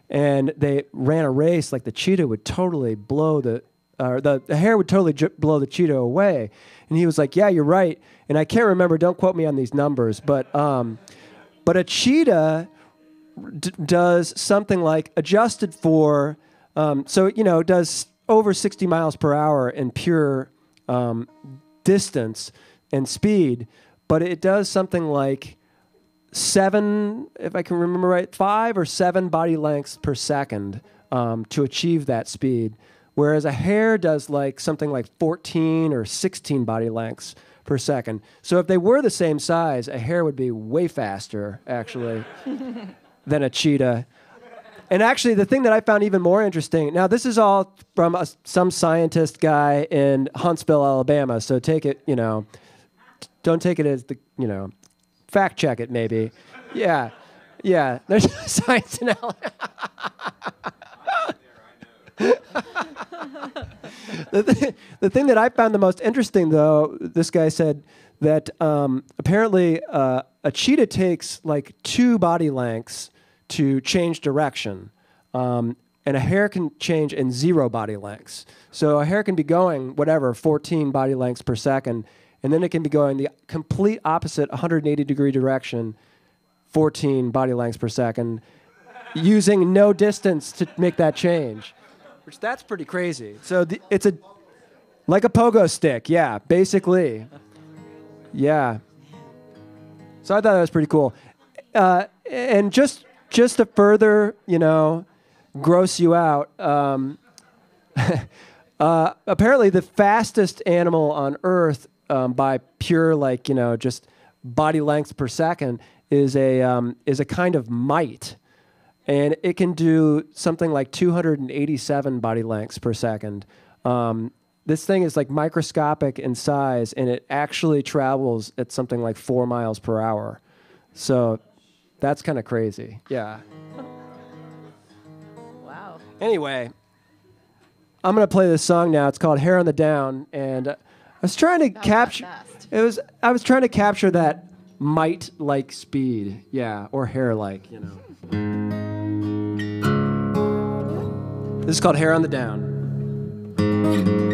Speaker 2: and they ran a race, like the cheetah would totally blow the uh, the, the hare would totally j- blow the cheetah away. And he was like, "Yeah, you're right." And I can't remember. Don't quote me on these numbers, but um, but a cheetah d- does something like adjusted for. Um, so you know, does over 60 miles per hour in pure um, distance and speed, but it does something like seven, if I can remember right, five or seven body lengths per second um, to achieve that speed. Whereas a hare does like something like 14 or 16 body lengths per second. So if they were the same size, a hare would be way faster, actually, than a cheetah. And actually, the thing that I found even more interesting now, this is all from a, some scientist guy in Huntsville, Alabama. So take it, you know, don't take it as the, you know, fact check it maybe. Yeah, yeah. There's science in Alabama. the, th- the thing that I found the most interesting, though, this guy said that um, apparently uh, a cheetah takes like two body lengths to change direction, um, and a hare can change in zero body lengths. So a hare can be going whatever 14 body lengths per second, and then it can be going the complete opposite 180 degree direction, 14 body lengths per second, using no distance to make that change which that's pretty crazy. So the, it's a like a pogo stick, yeah, basically, yeah. So I thought that was pretty cool, uh, and just just to further, you know, gross you out. Um, uh, apparently, the fastest animal on Earth um, by pure, like you know, just body length per second is a um, is a kind of mite and it can do something like 287 body lengths per second. Um, this thing is like microscopic in size, and it actually travels at something like four miles per hour. So that's kind of crazy. Yeah.
Speaker 3: Wow.
Speaker 2: Anyway, I'm gonna play this song now. It's called "Hare on the Down," and uh, I was trying to capture. It was. I was trying to capture that mite-like speed. Yeah, or hare like, You know. This is called Hare on the Down.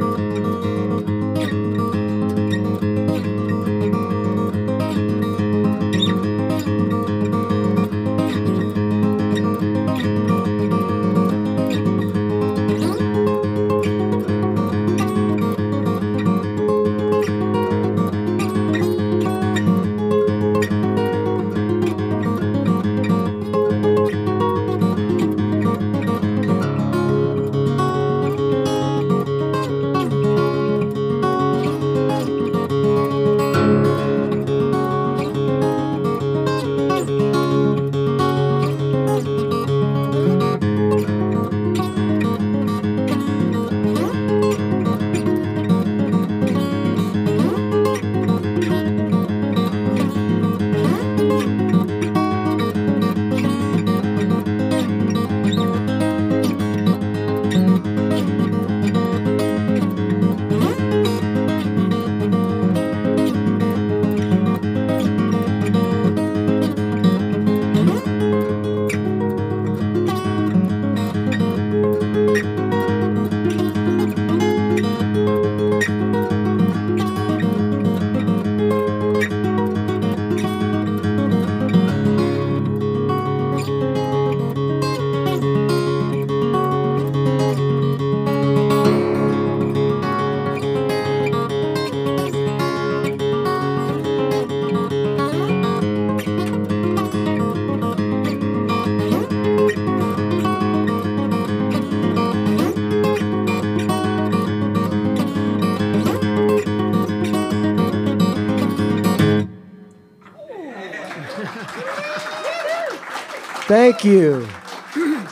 Speaker 2: Thank you. I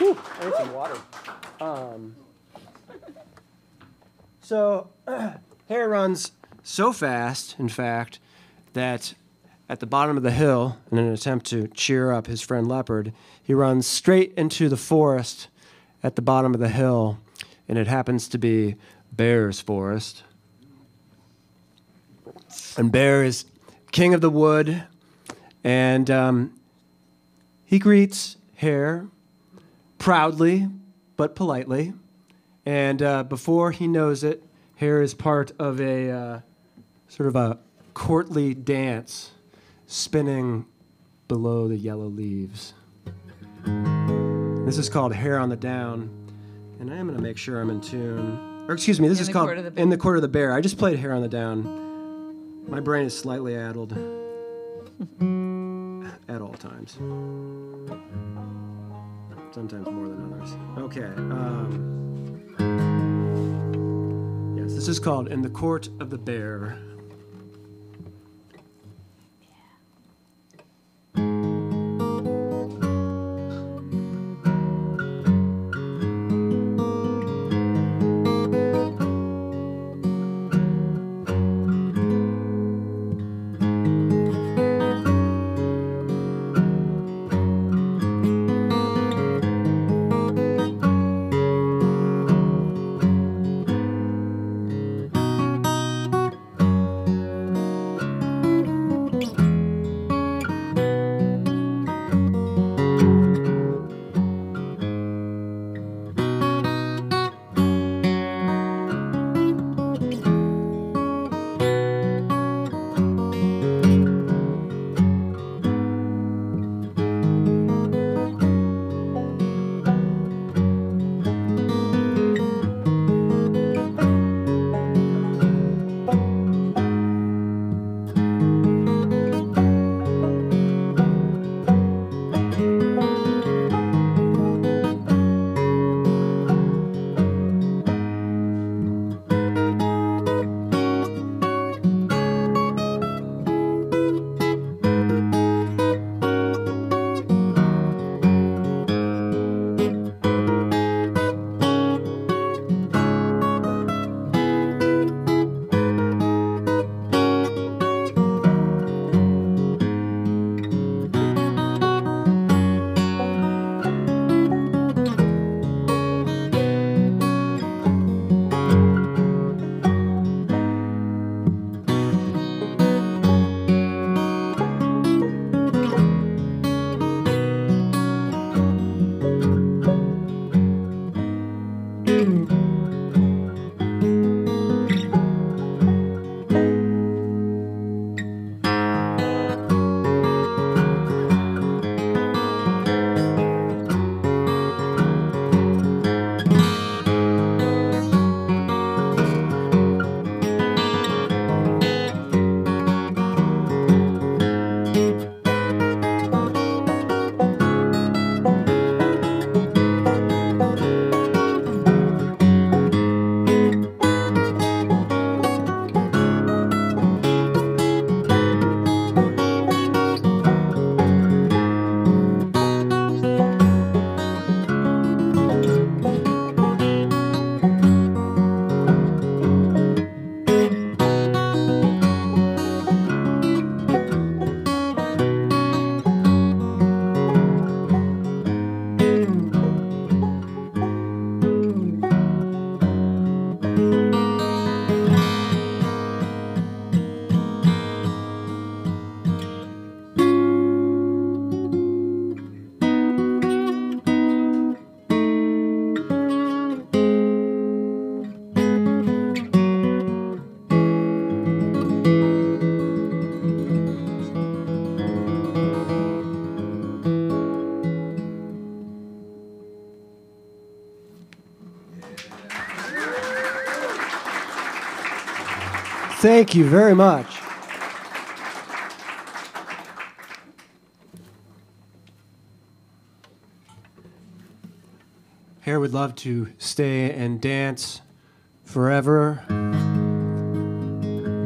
Speaker 2: need some water. Um, so, Hare runs so fast, in fact, that at the bottom of the hill, in an attempt to cheer up his friend Leopard, he runs straight into the forest at the bottom of the hill, and it happens to be Bear's forest. And Bear is king of the wood, and um, he greets Hare proudly but politely. And uh, before he knows it, Hare is part of a uh, sort of a courtly dance spinning below the yellow leaves. This is called Hare on the Down. And I am going to make sure I'm in tune. Or excuse me, this
Speaker 3: In
Speaker 2: is called
Speaker 3: the
Speaker 2: In the Court of the Bear. I just played Hare on the Down. My brain is slightly addled at all times. Sometimes more than others. Okay. Um, yes, this is called In the Court of the Bear. Thank you very much. Hare would love to stay and dance forever,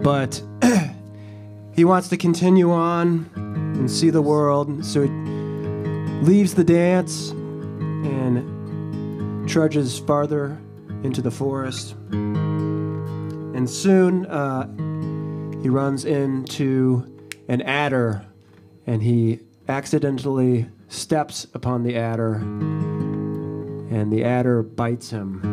Speaker 2: but he wants to continue on and see the world, so he leaves the dance and trudges farther into the forest. And soon uh, he runs into an adder and he accidentally steps upon the adder and the adder bites him.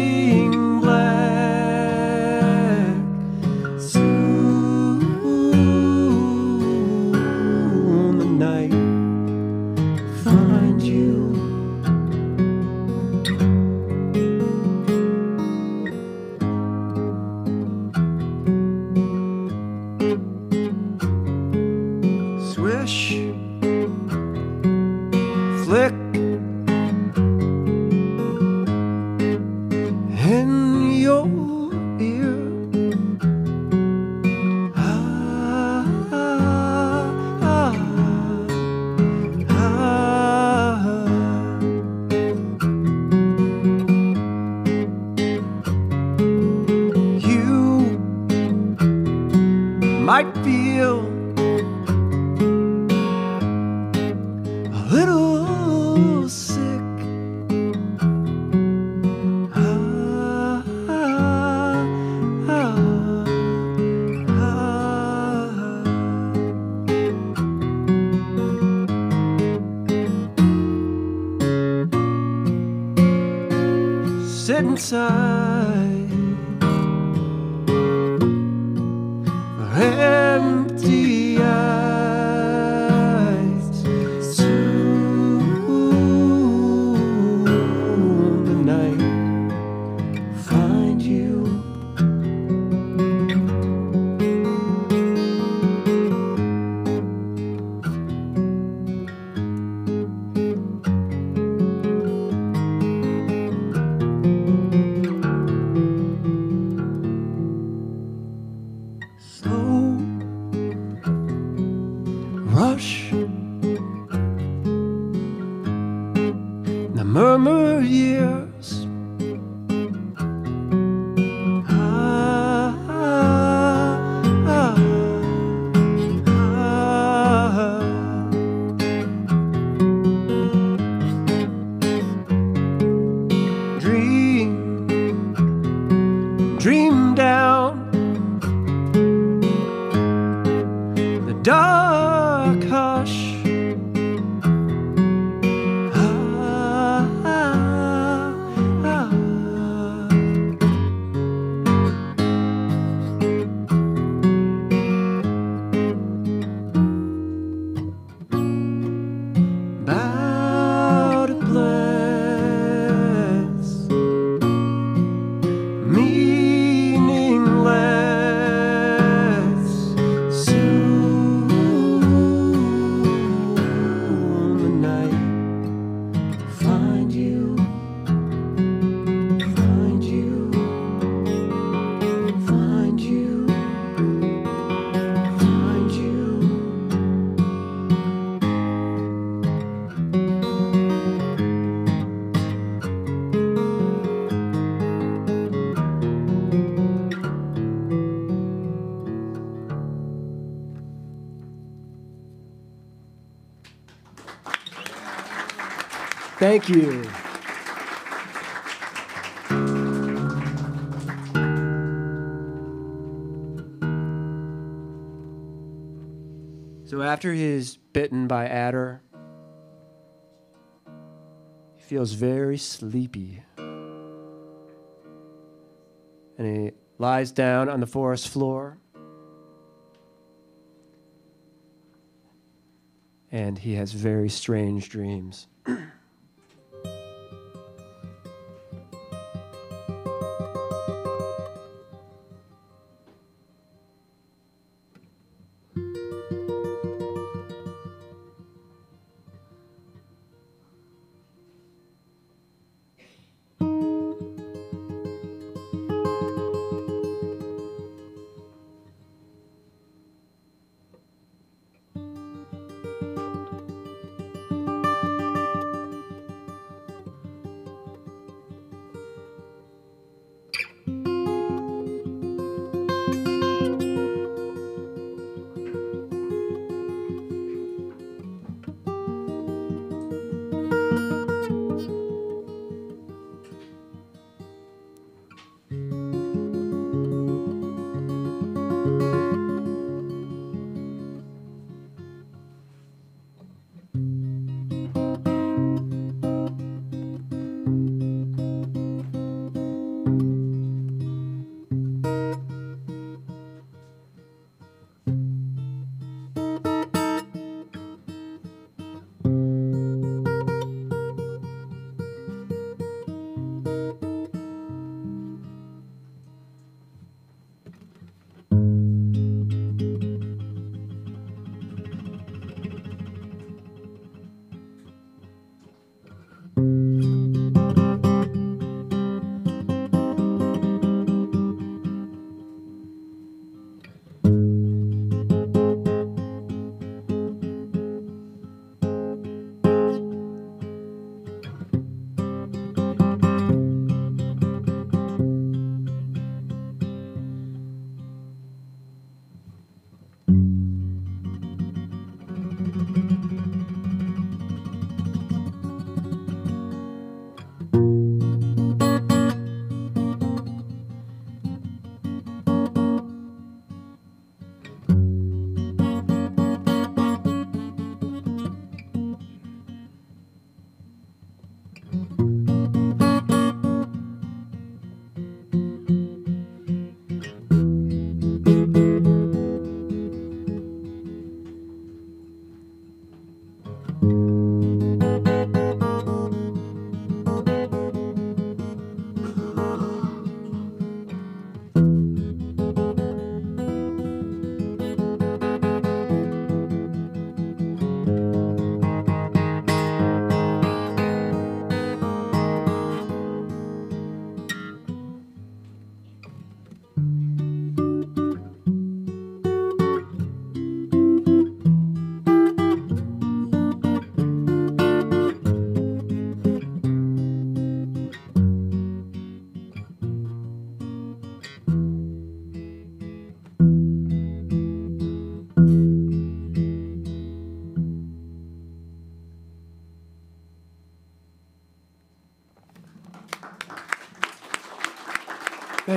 Speaker 2: being blessed. Thank you. So after he's bitten by adder, he feels very sleepy. And he lies down on the forest floor. And he has very strange dreams.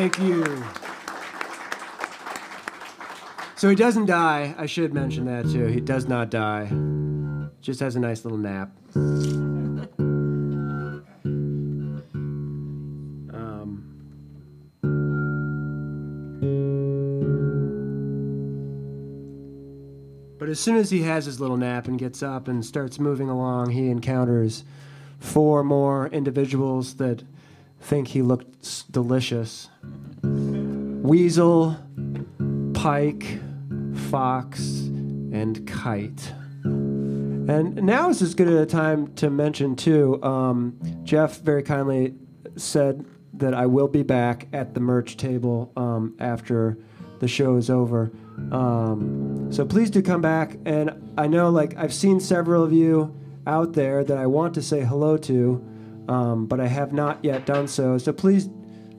Speaker 2: Thank you. So he doesn't die. I should mention that too. He does not die. Just has a nice little nap. Um, but as soon as he has his little nap and gets up and starts moving along, he encounters four more individuals that think he looks delicious. Weasel, pike, fox, and kite. And now is as good a time to mention, too. Um, Jeff very kindly said that I will be back at the merch table um, after the show is over. Um, so please do come back. And I know, like, I've seen several of you out there that I want to say hello to, um, but I have not yet done so. So please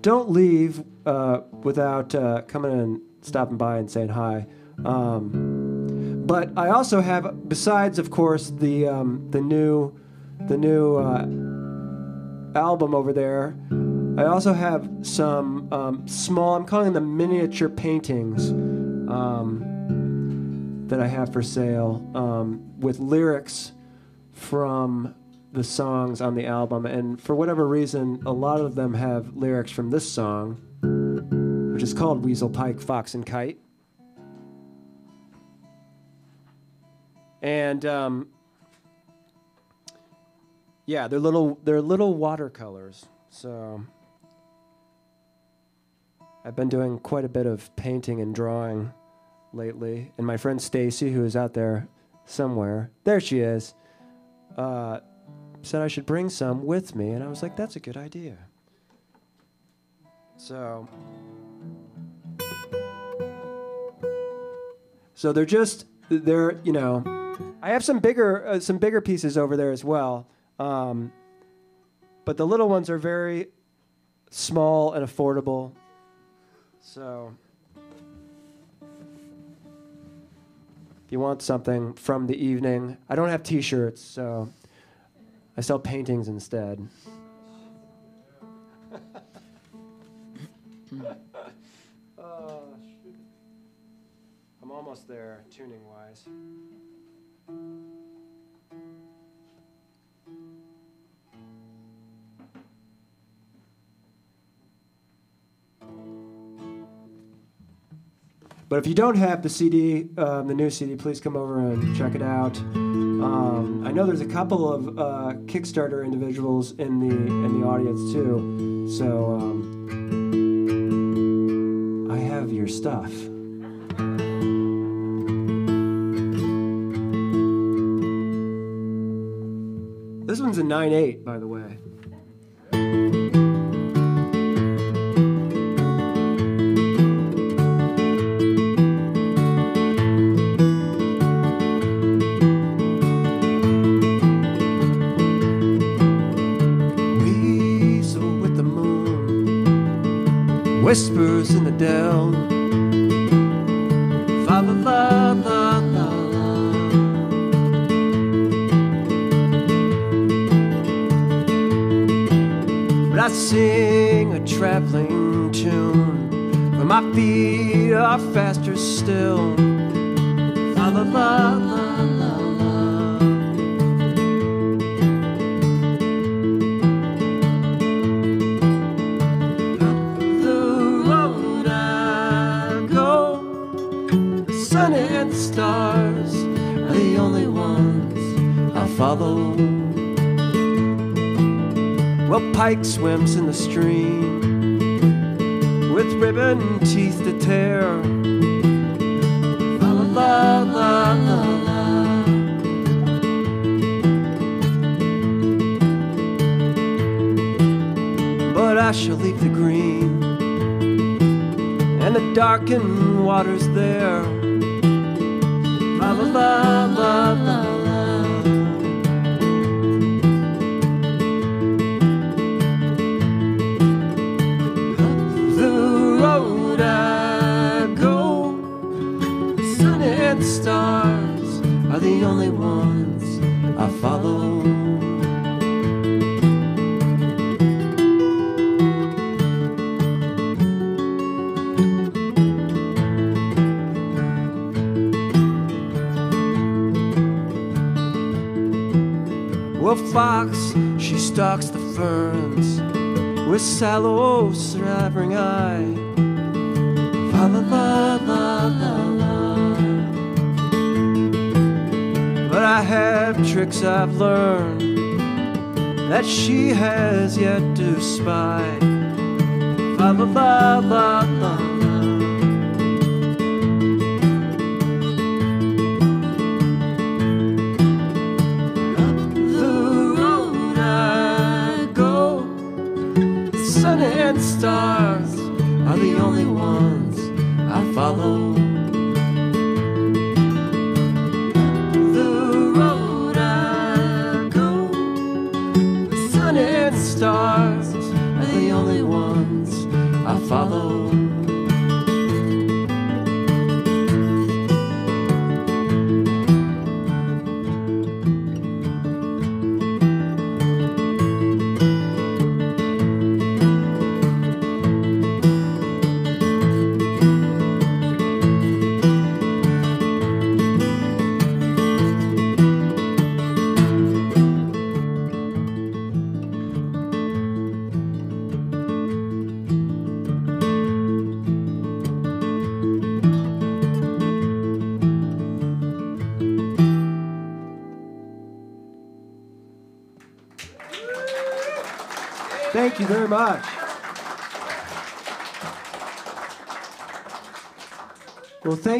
Speaker 2: don't leave uh, without uh, coming and stopping by and saying hi. Um, but I also have, besides, of course, the um, the new the new uh, album over there, I also have some um, small, I'm calling them miniature paintings um, that I have for sale um, with lyrics from the songs on the album. And for whatever reason, a lot of them have lyrics from this song, which is called Weasel, Pike, Fox, and Kite. And um, yeah, they're little they're little watercolors. So I've been doing quite a bit of painting and drawing lately. And my friend Stacy, who is out there somewhere, there she is, uh, said I should bring some with me, and I was like, that's a good idea. So, so they're just they're you know, I have some bigger uh, some bigger pieces over there as well, um, but the little ones are very small and affordable. So, if you want something from the evening, I don't have T-shirts, so I sell paintings instead. Oh, I'm almost there, tuning wise. But if you don't have the CD, um, the new CD, please come over and check it out. Um, I know there's a couple of uh, Kickstarter individuals in the in the audience too, so um, I have your stuff. This one's a 9.8, by the way. Whispers in the dell. Fa la la la la. But I sing a traveling tune, for my feet are faster still. Fa la la la Well, Pike swims in the stream with ribbon teeth to tear. La la la la la. But I shall leave the green and the darkened waters there. La la la sallow, slavering eye. La la la la la. But I have tricks I've learned that she has yet to spy. La la la.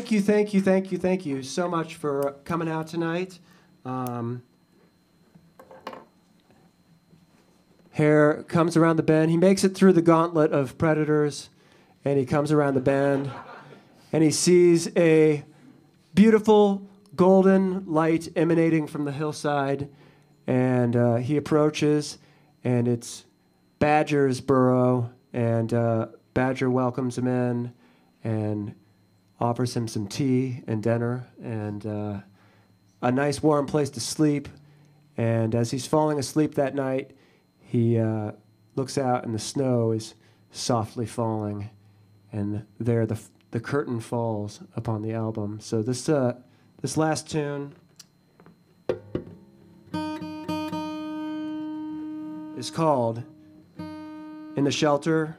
Speaker 2: Thank you, thank you, thank you, thank you so much for coming out tonight. Um, Hare comes around the bend. He makes it through the gauntlet of predators, and he comes around the bend, and he sees a beautiful golden light emanating from the hillside, and uh, he approaches, and it's Badger's burrow, and uh, Badger welcomes him in, and offers him some tea and dinner, and uh, a nice warm place to sleep. And as he's falling asleep that night, he uh, looks out, and the snow is softly falling, and there the the curtain falls upon the album. So this uh, this last tune is called "In the Shelter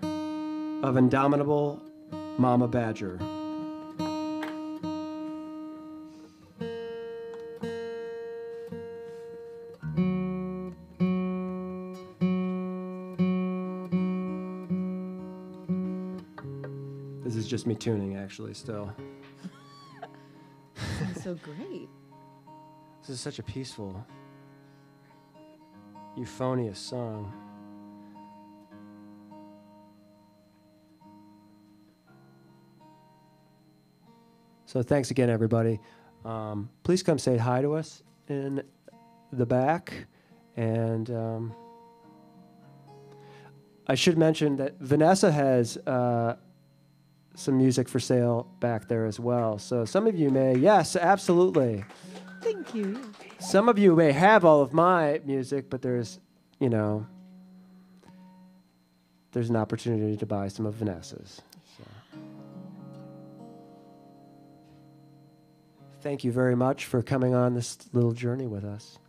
Speaker 2: of Indomitable Mama Badger." Just me tuning, actually, still.
Speaker 3: so great.
Speaker 2: This is such a peaceful, euphonious song. So thanks again, everybody. Um, please come say hi to us in the back, and um, I should mention that Vanessa has uh, some music for sale back there as well. So some of you may, yes, absolutely.
Speaker 3: Thank you.
Speaker 2: Some of you may have all of my music, but there's, you know, there's an opportunity to buy some of Vanessa's. So. Thank you very much for coming on this little journey with us.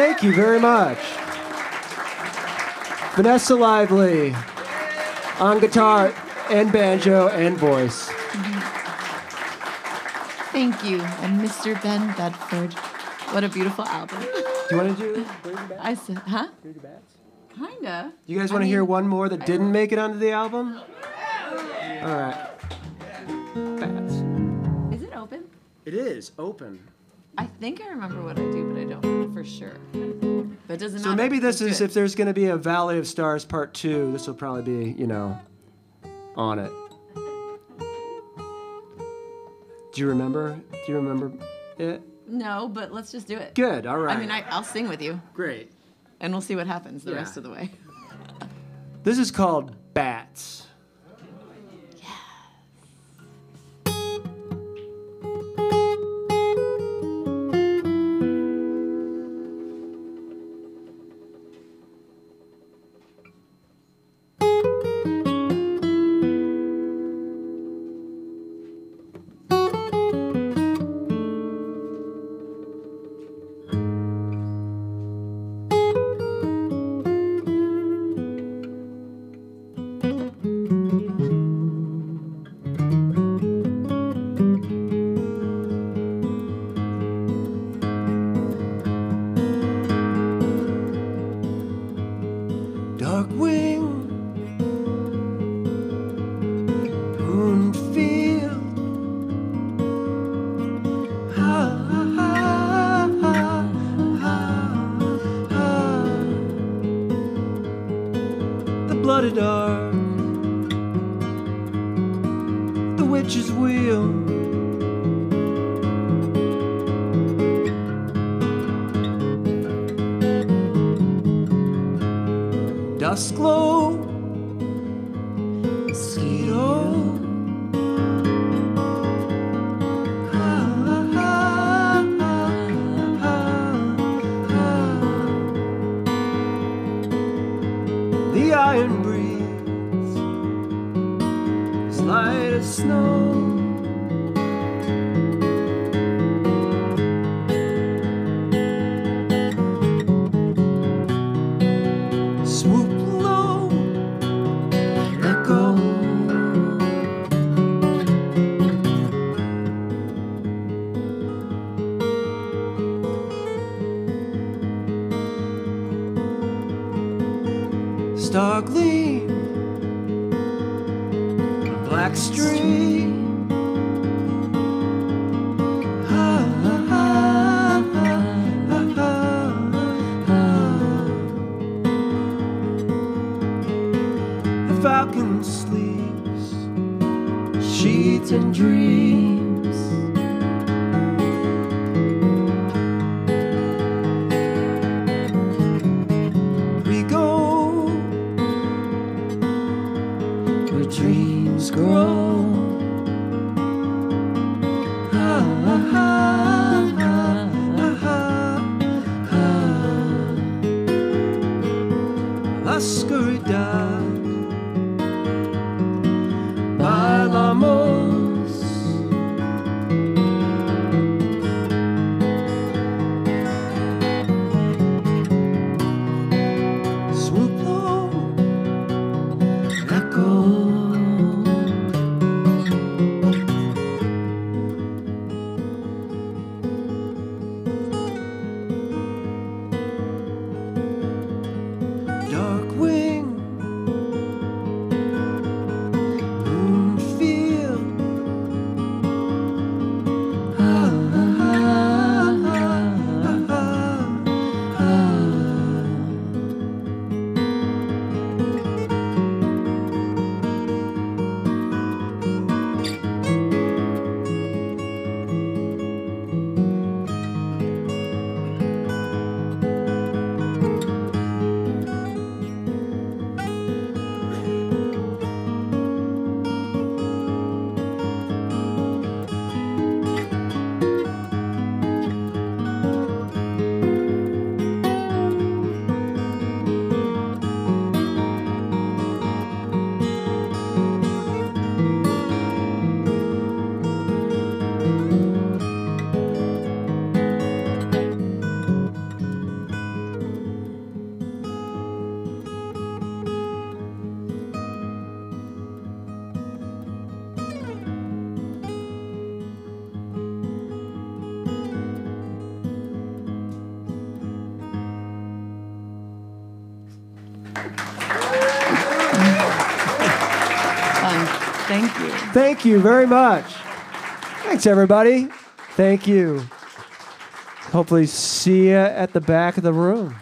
Speaker 2: Thank you very much. Vanessa Lively on guitar and banjo and voice.
Speaker 3: Thank you. And Mr. Ben Bedford. What a beautiful album.
Speaker 2: Do you want to do
Speaker 3: I said, huh? Kinda.
Speaker 2: You guys want to hear one more that didn't make it onto the album? All right. Bats.
Speaker 3: Is it open?
Speaker 2: It is open.
Speaker 3: I think I remember what I do, but I don't for sure. But it doesn't
Speaker 2: So maybe this is if there's going to be a Valley of Stars part two, this will probably be, you know, on it. Do you remember? Do you remember it?
Speaker 3: No, but let's just do it.
Speaker 2: Good. All right.
Speaker 3: I mean, I, I'll sing with you,
Speaker 2: great.
Speaker 3: and we'll see what happens the
Speaker 2: Yeah.
Speaker 3: rest of the way.
Speaker 2: This is called Bats. Ha. The falcon sleeps, sheets and dreams. Thank you very much. Thanks, everybody. Thank you. Hopefully, see you at the back of the room.